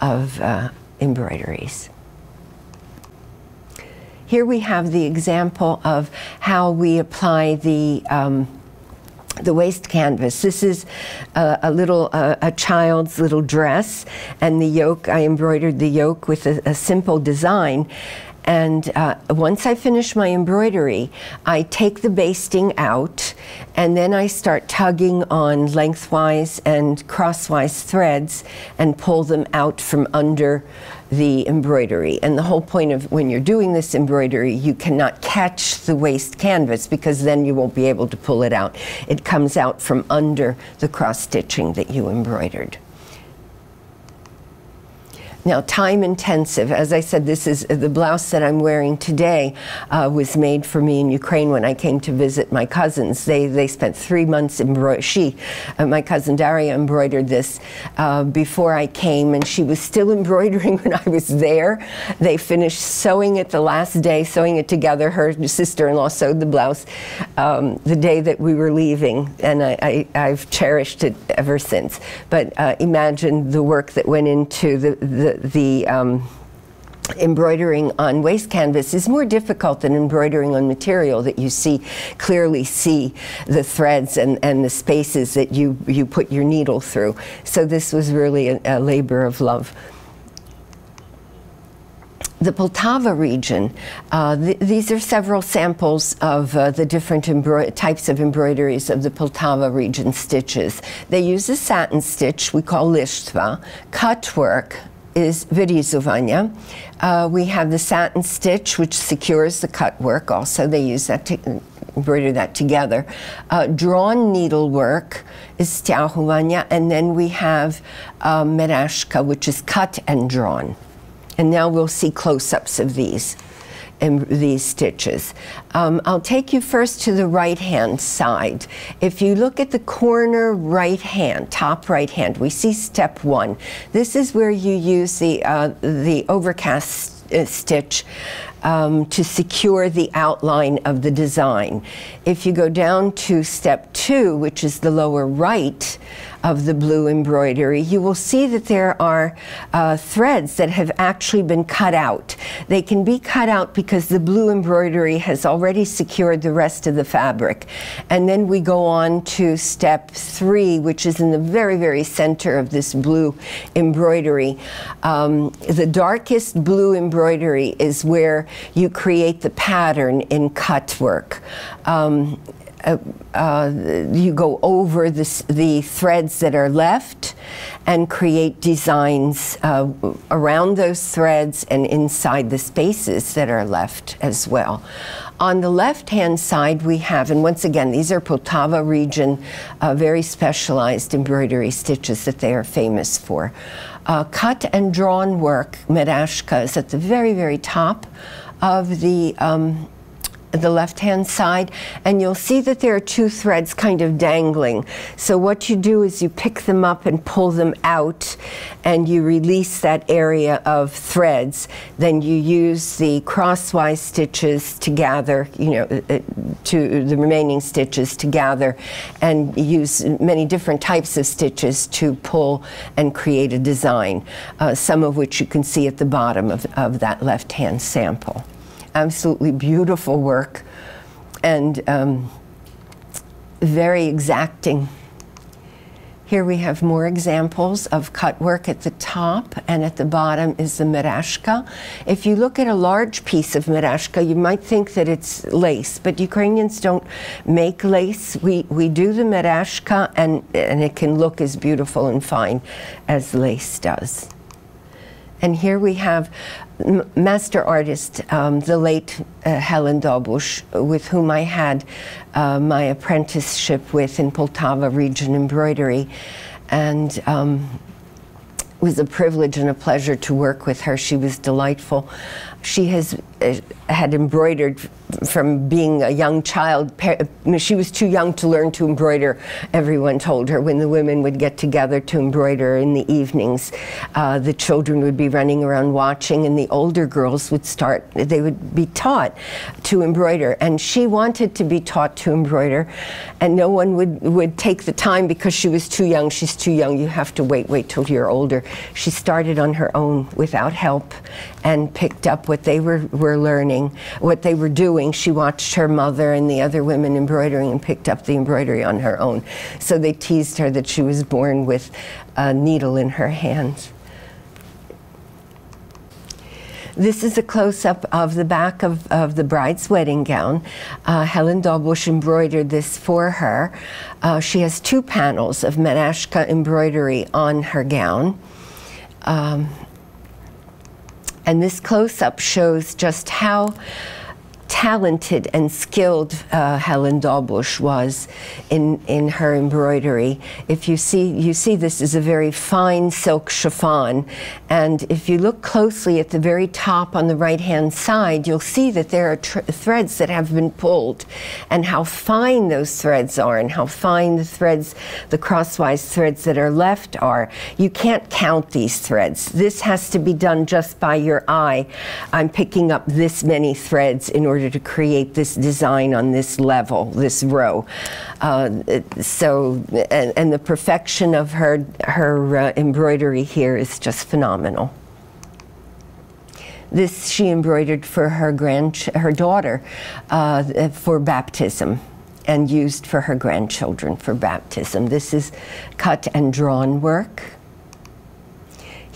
of uh, embroideries. Here we have the example of how we apply the um, the waste canvas. This is uh, a little uh, a child's little dress, and the yoke. I embroidered the yoke with a, a simple design. And uh, once I finish my embroidery, I take the basting out, and then I start tugging on lengthwise and crosswise threads and pull them out from under the embroidery. And the whole point of when you're doing this embroidery, you cannot catch the waste canvas because then you won't be able to pull it out. It comes out from under the cross stitching that you embroidered. Now, time intensive. As I said, this is the blouse that I'm wearing today uh, was made for me in Ukraine when I came to visit my cousins. They they spent three months embroidering. She, uh, my cousin Daria, embroidered this uh, before I came, and she was still embroidering when I was there. They finished sewing it the last day, sewing it together. Her sister-in-law sewed the blouse um, the day that we were leaving, and I, I, have cherished it ever since. But uh, imagine the work that went into the, the the, um, embroidering on waste canvas is more difficult than embroidering on material that you see clearly see the threads and, and the spaces that you, you put your needle through. So this was really a, a labor of love. The Poltava region, uh, th these are several samples of uh, the different types of embroideries of the Poltava region stitches. They use a satin stitch we call lishtva, cut work, is vyrizowania. Uh, we have the satin stitch, which secures the cut work. Also, they use that to embroider that together. Uh, drawn needlework is stiahovania, and then we have uh, merezhka, which is cut and drawn. And now we'll see close-ups of these in these stitches. Um, I'll take you first to the right hand side. If you look at the corner right hand, top right hand, we see step one. This is where you use the, uh, the overcast uh, stitch um, to secure the outline of the design. If you go down to step two, which is the lower right, of the blue embroidery, you will see that there are uh, threads that have actually been cut out. They can be cut out because the blue embroidery has already secured the rest of the fabric. And then we go on to step three, which is in the very, very center of this blue embroidery. Um, the darkest blue embroidery is where you create the pattern in cut work. Um, uh, uh, you go over the threads that are left and create designs uh, around those threads and inside the spaces that are left as well. On the left-hand side, we have, and once again, these are Poltava region, uh, very specialized embroidery stitches that they are famous for. Uh, cut and drawn work, Merezhka, is at the very, very top of the um, the left-hand side, and you'll see that there are two threads kind of dangling. So what you do is you pick them up and pull them out, and you release that area of threads. Then you use the crosswise stitches to gather, you know, uh, uh, to the remaining stitches to gather, and use many different types of stitches to pull and create a design, uh, some of which you can see at the bottom of, of that left-hand sample absolutely beautiful work and um, very exacting. Here we have more examples of cut work at the top and at the bottom is the merezhka. If you look at a large piece of merezhka, you might think that it's lace, but Ukrainians don't make lace. We, we do the merezhka and, and it can look as beautiful and fine as lace does. And here we have master artist, um, the late uh, Helen Dobush, with whom I had uh, my apprenticeship with in Poltava region embroidery. And um, it was a privilege and a pleasure to work with her. She was delightful. She has had embroidered from being a young child. She was too young to learn to embroider, everyone told her. When the women would get together to embroider in the evenings, uh, the children would be running around watching, and the older girls would start, they would be taught to embroider. And she wanted to be taught to embroider, and no one would, would take the time because she was too young. She's too young. You have to wait, wait till you're older. She started on her own without help and picked up what they were, were learning, what they were doing. She watched her mother and the other women embroidering and picked up the embroidery on her own. So they teased her that she was born with a needle in her hands. This is a close-up of the back of, of the bride's wedding gown. Uh, Helen Dobush embroidered this for her. Uh, she has two panels of Merezhka embroidery on her gown. Um, and this close-up shows just how talented and skilled uh, Helen Dobush was in, in her embroidery. If you see, you see this is a very fine silk chiffon, and if you look closely at the very top on the right-hand side, you'll see that there are threads that have been pulled, and how fine those threads are, and how fine the threads, the crosswise threads that are left are. You can't count these threads. This has to be done just by your eye. I'm picking up this many threads in order order to create this design on this level, this row. Uh, so, and, and, the perfection of her, her uh, embroidery here is just phenomenal. This she embroidered for her grand, her daughter, uh, for baptism and used for her grandchildren for baptism. This is cut and drawn work.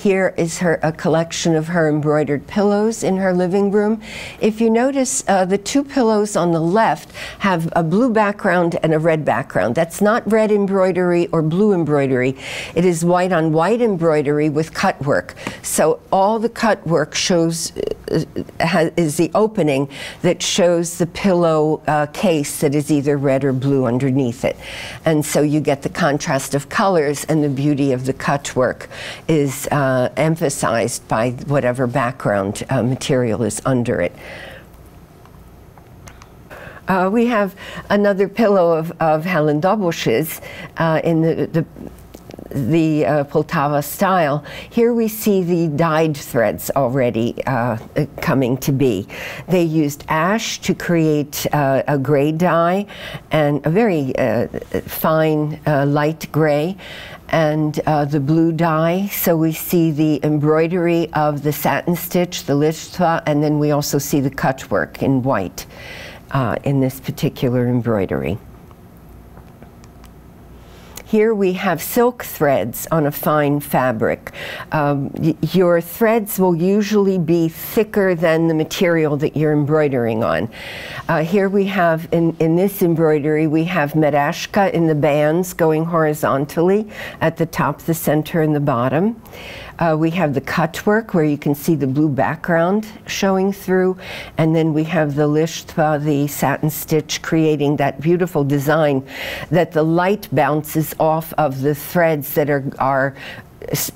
Here is her a collection of her embroidered pillows in her living room. If you notice, uh, the two pillows on the left have a blue background and a red background. That's not red embroidery or blue embroidery. It is white on white embroidery with cut work. So all the cut work shows uh, is the opening that shows the pillow uh, case that is either red or blue underneath it. And so you get the contrast of colors and the beauty of the cut work is uh, uh, emphasized by whatever background uh, material is under it. Uh, we have another pillow of, of Helen Dobush's uh, in the, the the uh, Poltava style. Here we see the dyed threads already uh, coming to be. They used ash to create uh, a gray dye and a very uh, fine uh, light gray and uh, the blue dye. So we see the embroidery of the satin stitch, the lishtva, and then we also see the cut work in white in this particular embroidery. Here we have silk threads on a fine fabric. Um, your threads will usually be thicker than the material that you're embroidering on. Uh, here we have, in, in this embroidery, we have merezhka in the bands going horizontally at the top, the center, and the bottom. Uh, we have the cut work where you can see the blue background showing through, and then we have the lishtva, the satin stitch, creating that beautiful design that the light bounces off of the threads that are, are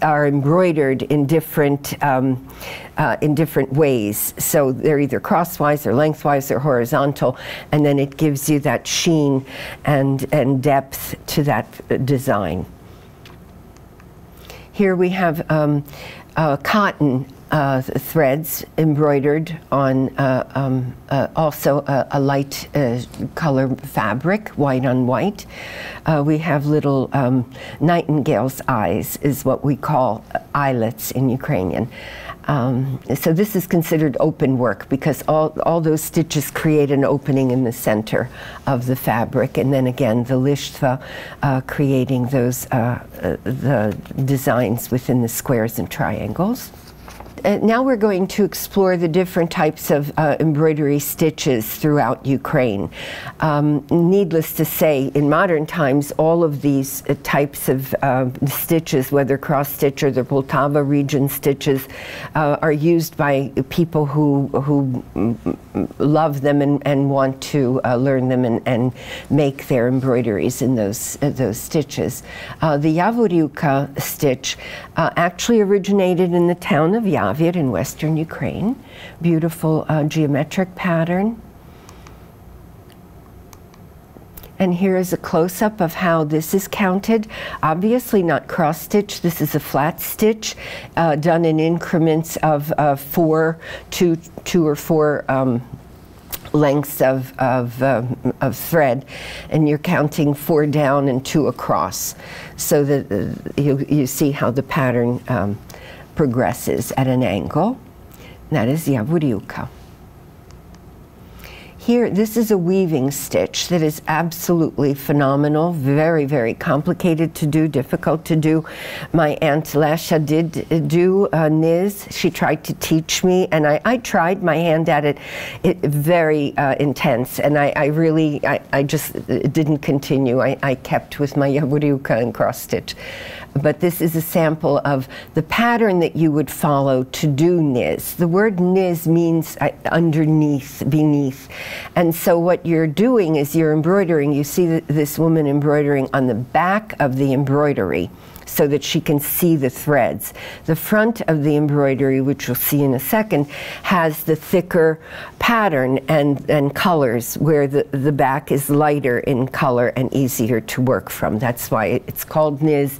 are embroidered in different um, uh, in different ways. So they're either crosswise or lengthwise or horizontal, and then it gives you that sheen and and depth to that design. Here we have um, uh, cotton uh, threads embroidered on uh, um, uh, also a, a light uh, color fabric, white on white. Uh, we have little um, nightingale's eyes, is what we call eyelets in Ukrainian. Um, so this is considered open work because all, all those stitches create an opening in the center of the fabric. And then again, the lishtva uh, creating those, uh, uh, the designs within the squares and triangles. Uh, now we're going to explore the different types of uh, embroidery stitches throughout Ukraine. Um, needless to say, in modern times, all of these uh, types of uh, stitches, whether cross stitch or the Poltava region stitches, uh, are used by people who, who love them and, and want to uh, learn them and, and, make their embroideries in those, those stitches. the Yavorivka stitch actually originated in the town of Yav in western Ukraine. Beautiful uh, geometric pattern. And here is a close-up of how this is counted. Obviously not cross-stitch, this is a flat stitch uh, done in increments of uh, four, two, two or four um, lengths of, of, uh, of, thread, and you're counting four down and two across, so that uh, you, you see how the pattern um, progresses at an angle. That is Yavorivka. here, this is a weaving stitch that is absolutely phenomenal, very, very complicated to do, difficult to do. My Aunt Lesha did do uh, Niz. She tried to teach me, and I, I tried my hand at it, it very uh, intense, and I, I really, I, I, just didn't continue. I, kept with my Yavorivka and cross stitch but this is a sample of the pattern that you would follow to do niz. The word niz means uh, underneath, beneath. And so what you're doing is you're embroidering. You see this woman embroidering on the back of the embroidery so that she can see the threads. The front of the embroidery, which you'll see in a second, has the thicker pattern and, and colors where the, the back is lighter in color and easier to work from. That's why it's called Niz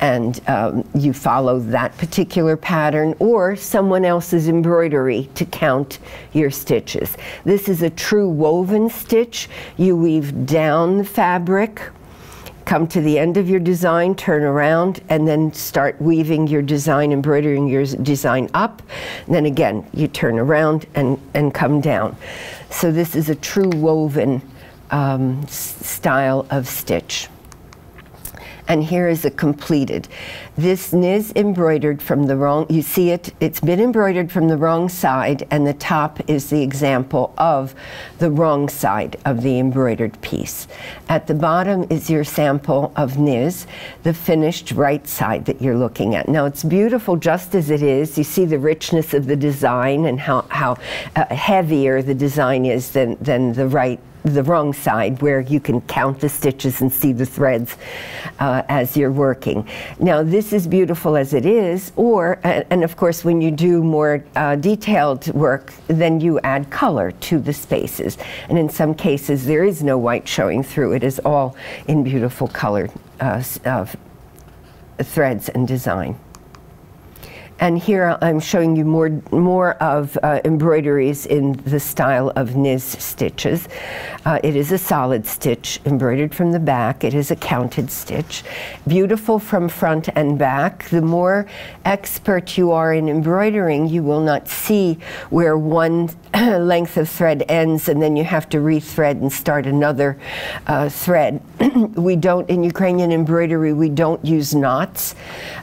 and um, you follow that particular pattern or someone else's embroidery to count your stitches. This is a true woven stitch. You weave down the fabric, come to the end of your design, turn around, and then start weaving your design, embroidering your design up. And then again, you turn around and, and come down. So this is a true woven um, style of stitch and here is a completed. This is embroidered from the wrong, you see it, it's been embroidered from the wrong side and the top is the example of the wrong side of the embroidered piece. At the bottom is your sample of Niz, the finished right side that you're looking at. Now it's beautiful just as it is. You see the richness of the design and how, how uh, heavier the design is than, than the right the wrong side where you can count the stitches and see the threads uh, as you're working. Now this is beautiful as it is, or, and of course when you do more uh, detailed work, then you add color to the spaces. And in some cases there is no white showing through, it is all in beautiful colored uh, threads and design. And here I'm showing you more, more of uh, embroideries in the style of Niz stitches. Uh, it is a solid stitch embroidered from the back. It is a counted stitch. Beautiful from front and back. The more expert you are in embroidering, you will not see where one length of thread ends and then you have to rethread and start another uh, thread. we don't, in Ukrainian embroidery, we don't use knots.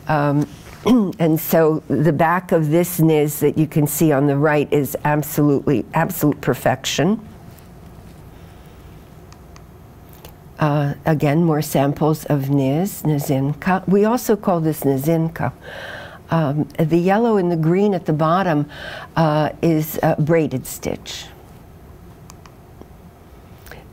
Um, and so the back of this niz that you can see on the right is absolutely, absolute perfection. Uh, again, more samples of niz, nizinka. We also call this nizinka. Um, the yellow and the green at the bottom uh, is braided stitch.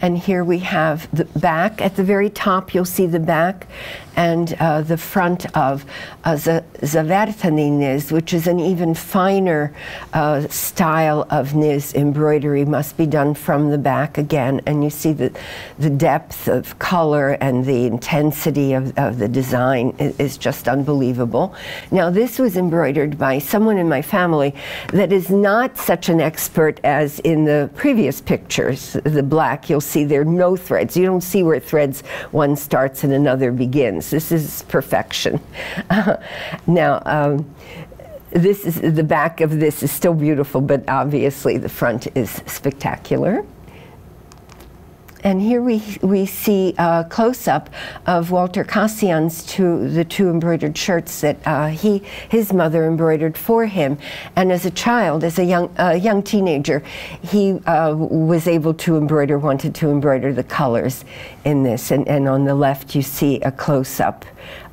And here we have the back. At the very top, you'll see the back and uh, the front of uh, zavertany niz, which is an even finer uh, style of niz embroidery, must be done from the back again. And you see the, the depth of color and the intensity of, of the design is, is just unbelievable. Now, this was embroidered by someone in my family that is not such an expert as in the previous pictures. The black, you'll see there are no threads. You don't see where threads one starts and another begins. This is perfection. now, um, this is the back of this is still beautiful, but obviously the front is spectacular. And here we, we see a close-up of Walter Cassian's two, the two embroidered shirts that uh, he, his mother embroidered for him. And as a child, as a young, uh, young teenager, he uh, was able to embroider, wanted to embroider the colors in this. And, and on the left, you see a close-up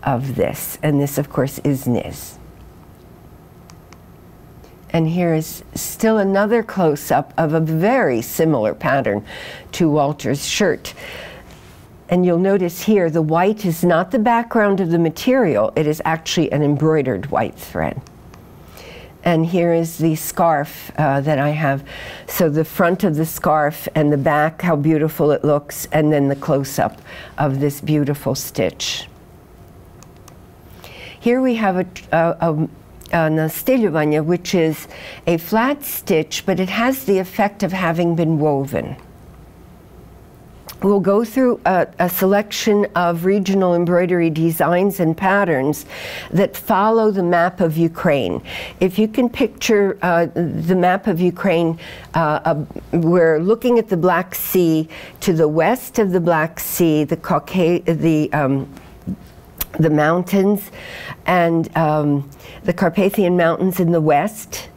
of this. And this, of course, is Niz. And here is still another close-up of a very similar pattern to Walter's shirt. And you'll notice here the white is not the background of the material, it is actually an embroidered white thread. And here is the scarf uh, that I have. So the front of the scarf and the back, how beautiful it looks, and then the close-up of this beautiful stitch. Here we have a, a, a uh, which is a flat stitch, but it has the effect of having been woven. We'll go through a, a, selection of regional embroidery designs and patterns that follow the map of Ukraine. If you can picture uh, the map of Ukraine, uh, uh, we're looking at the Black Sea. To the west of the Black Sea, the Cauca the um, the mountains and um, the Carpathian Mountains in the west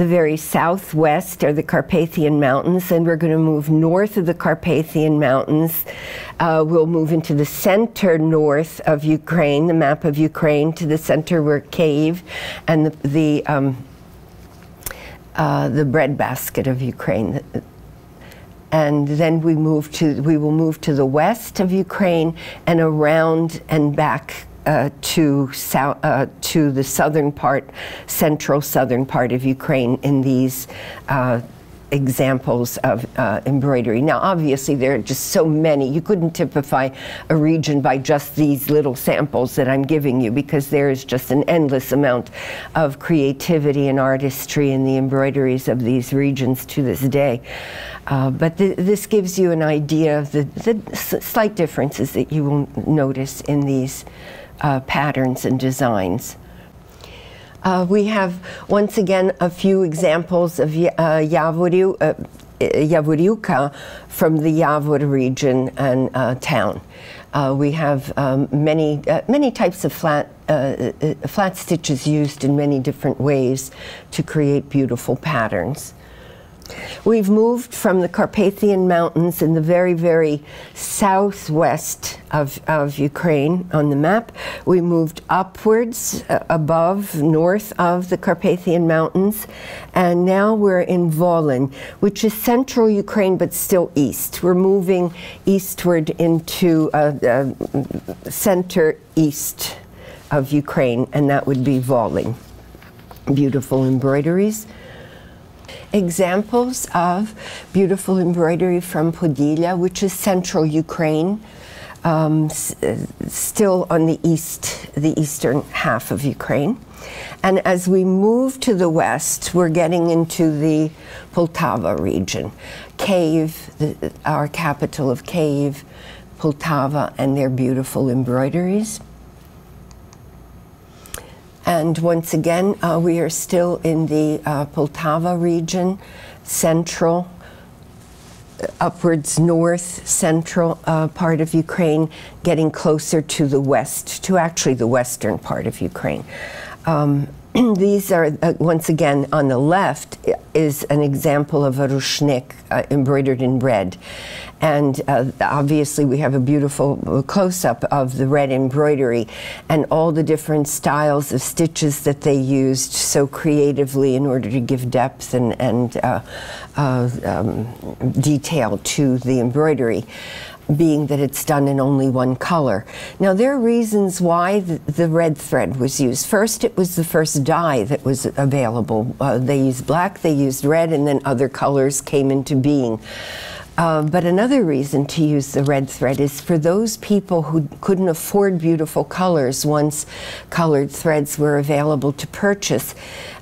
the very southwest are the Carpathian Mountains, and we're going to move north of the Carpathian Mountains. Uh, we'll move into the center north of Ukraine, the map of Ukraine, to the center where Kiev and the, the, um, uh, the breadbasket of Ukraine. And then we move to we will move to the west of Ukraine and around and back uh, to, south, uh, to the southern part, central southern part of Ukraine in these uh, examples of uh, embroidery. Now, obviously, there are just so many. You couldn't typify a region by just these little samples that I'm giving you because there is just an endless amount of creativity and artistry in the embroideries of these regions to this day. Uh, but th this gives you an idea of the, the slight differences that you will notice in these uh, patterns and designs. Uh, we have, once again, a few examples of uh, uh, Yavorivka from the Yavor region and uh, town. Uh, we have um, many, uh, many types of flat, uh, flat stitches used in many different ways to create beautiful patterns. We've moved from the Carpathian Mountains in the very, very southwest of, of Ukraine on the map. We moved upwards, uh, above, north of the Carpathian Mountains, and now we're in Volyn, which is central Ukraine but still east. We're moving eastward into uh, uh, center east of Ukraine, and that would be Volyn. Beautiful embroideries examples of beautiful embroidery from Podillia, which is central Ukraine, um, still on the east, the eastern half of Ukraine. And as we move to the west, we're getting into the Poltava region. Kyiv, our capital of Kyiv, Poltava, and their beautiful embroideries. And once again, uh, we are still in the uh, Poltava region, central, uh, upwards north, central uh, part of Ukraine, getting closer to the west, to actually the western part of Ukraine. Um, these are, uh, once again, on the left is an example of a rushnyk uh, embroidered in red. And uh, obviously, we have a beautiful close up of the red embroidery and all the different styles of stitches that they used so creatively in order to give depth and, and uh, uh, um, detail to the embroidery being that it's done in only one color. Now, there are reasons why the, the red thread was used. First, it was the first dye that was available. Uh, they used black, they used red, and then other colors came into being. Uh, but another reason to use the red thread is for those people who couldn't afford beautiful colors once colored threads were available to purchase.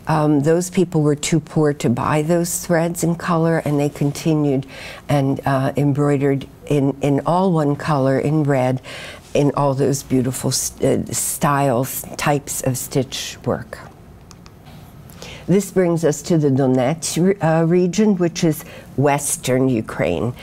Um, those people were too poor to buy those threads in color, and they continued and uh, embroidered in, in all one color in red in all those beautiful st uh, styles, types of stitch work. This brings us to the Donetsk uh, region, which is western Ukraine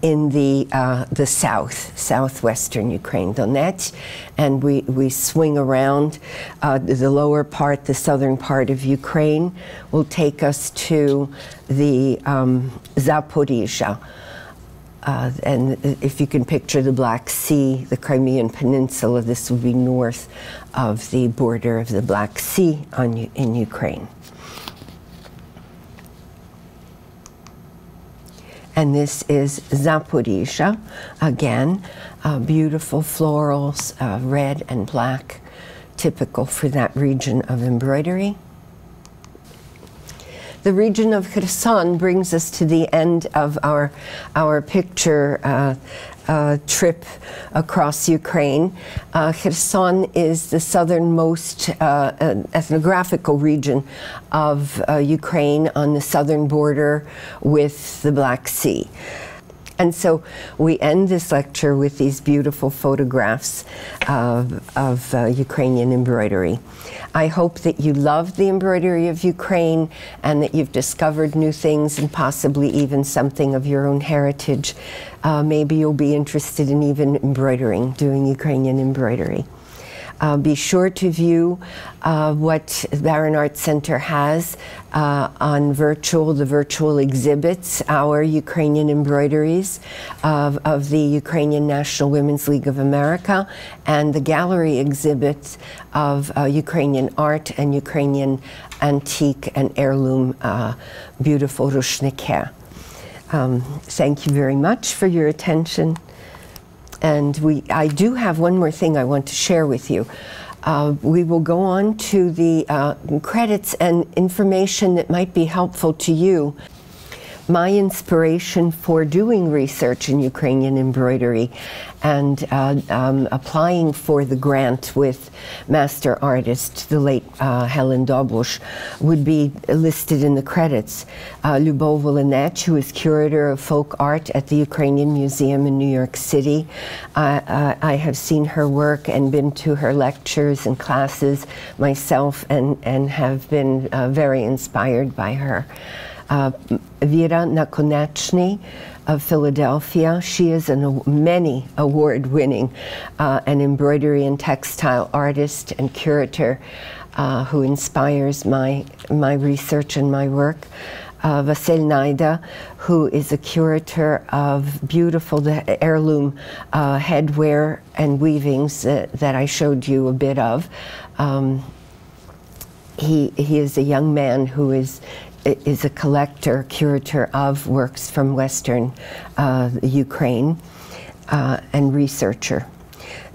in the uh, the south, southwestern Ukraine, Donetsk, and we, we swing around uh, the lower part, the southern part of Ukraine, will take us to the um, Zaporizhia. Uh, and if you can picture the Black Sea, the Crimean Peninsula, this would be north of the border of the Black Sea on, in Ukraine. And this is Zaporizhia, again, uh, beautiful florals, uh, red and black, typical for that region of embroidery. The region of Kherson brings us to the end of our, our picture uh, uh, trip across Ukraine. Uh, Kherson is the southernmost uh, uh ethnographical region of uh, Ukraine on the southern border with the Black Sea. And so we end this lecture with these beautiful photographs of, of uh, Ukrainian embroidery. I hope that you love the embroidery of Ukraine and that you've discovered new things and possibly even something of your own heritage. Uh, maybe you'll be interested in even embroidering, doing Ukrainian embroidery. Uh, be sure to view uh, what Barron Arts Center has uh, on virtual, the virtual exhibits, our Ukrainian embroideries of, of, the Ukrainian National Women's League of America, and the gallery exhibits of uh, Ukrainian art and Ukrainian antique and heirloom uh, beautiful rushnyky. Um, thank you very much for your attention. And we, I do have one more thing I want to share with you. Uh, we will go on to the uh, credits and information that might be helpful to you my inspiration for doing research in Ukrainian embroidery and uh, um, applying for the grant with master artist, the late uh, Helen Dobush, would be listed in the credits. Uh, Lubow Wolynetz, who is curator of folk art at the Ukrainian Museum in New York City. I have seen her work and been to her lectures and classes myself and, and have been uh, very inspired by her uh, Vera Nakonechny of Philadelphia. She is a many award-winning uh, an embroidery and textile artist and curator uh, who inspires my my research and my work. Uh, Vasil Naida, who is a curator of beautiful heirloom uh, headwear and weavings that, that I showed you a bit of. Um, he, he is a young man who is is a collector, curator of works from Western uh, Ukraine, uh, and researcher.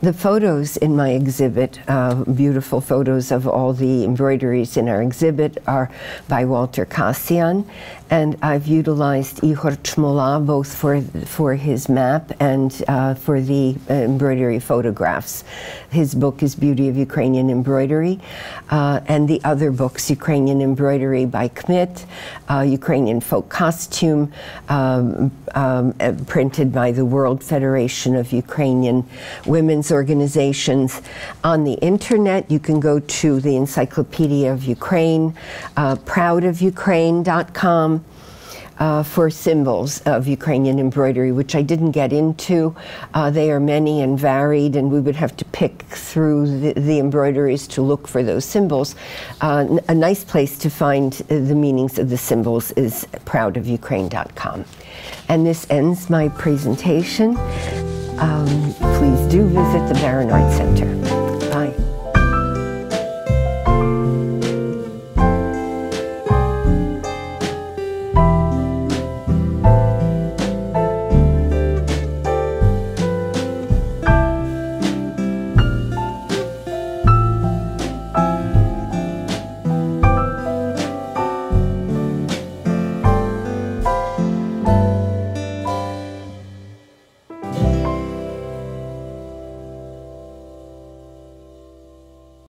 The photos in my exhibit, uh, beautiful photos of all the embroideries in our exhibit, are by Walter Kassian, and I've utilized Ihor Chmola both for, for his map and uh, for the embroidery photographs. His book is Beauty of Ukrainian Embroidery, uh, and the other books, Ukrainian Embroidery by Kmit, uh, Ukrainian Folk Costume, um, um, uh, printed by the World Federation of Ukrainian Women's Organizations. On the internet, you can go to the Encyclopedia of Ukraine, uh, proudofukraine.com, uh, for symbols of Ukrainian embroidery, which I didn't get into. Uh, they are many and varied, and we would have to pick through the, the embroideries to look for those symbols. Uh, a nice place to find the meanings of the symbols is proudofukraine.com. And this ends my presentation. Um, please do visit the Art Center.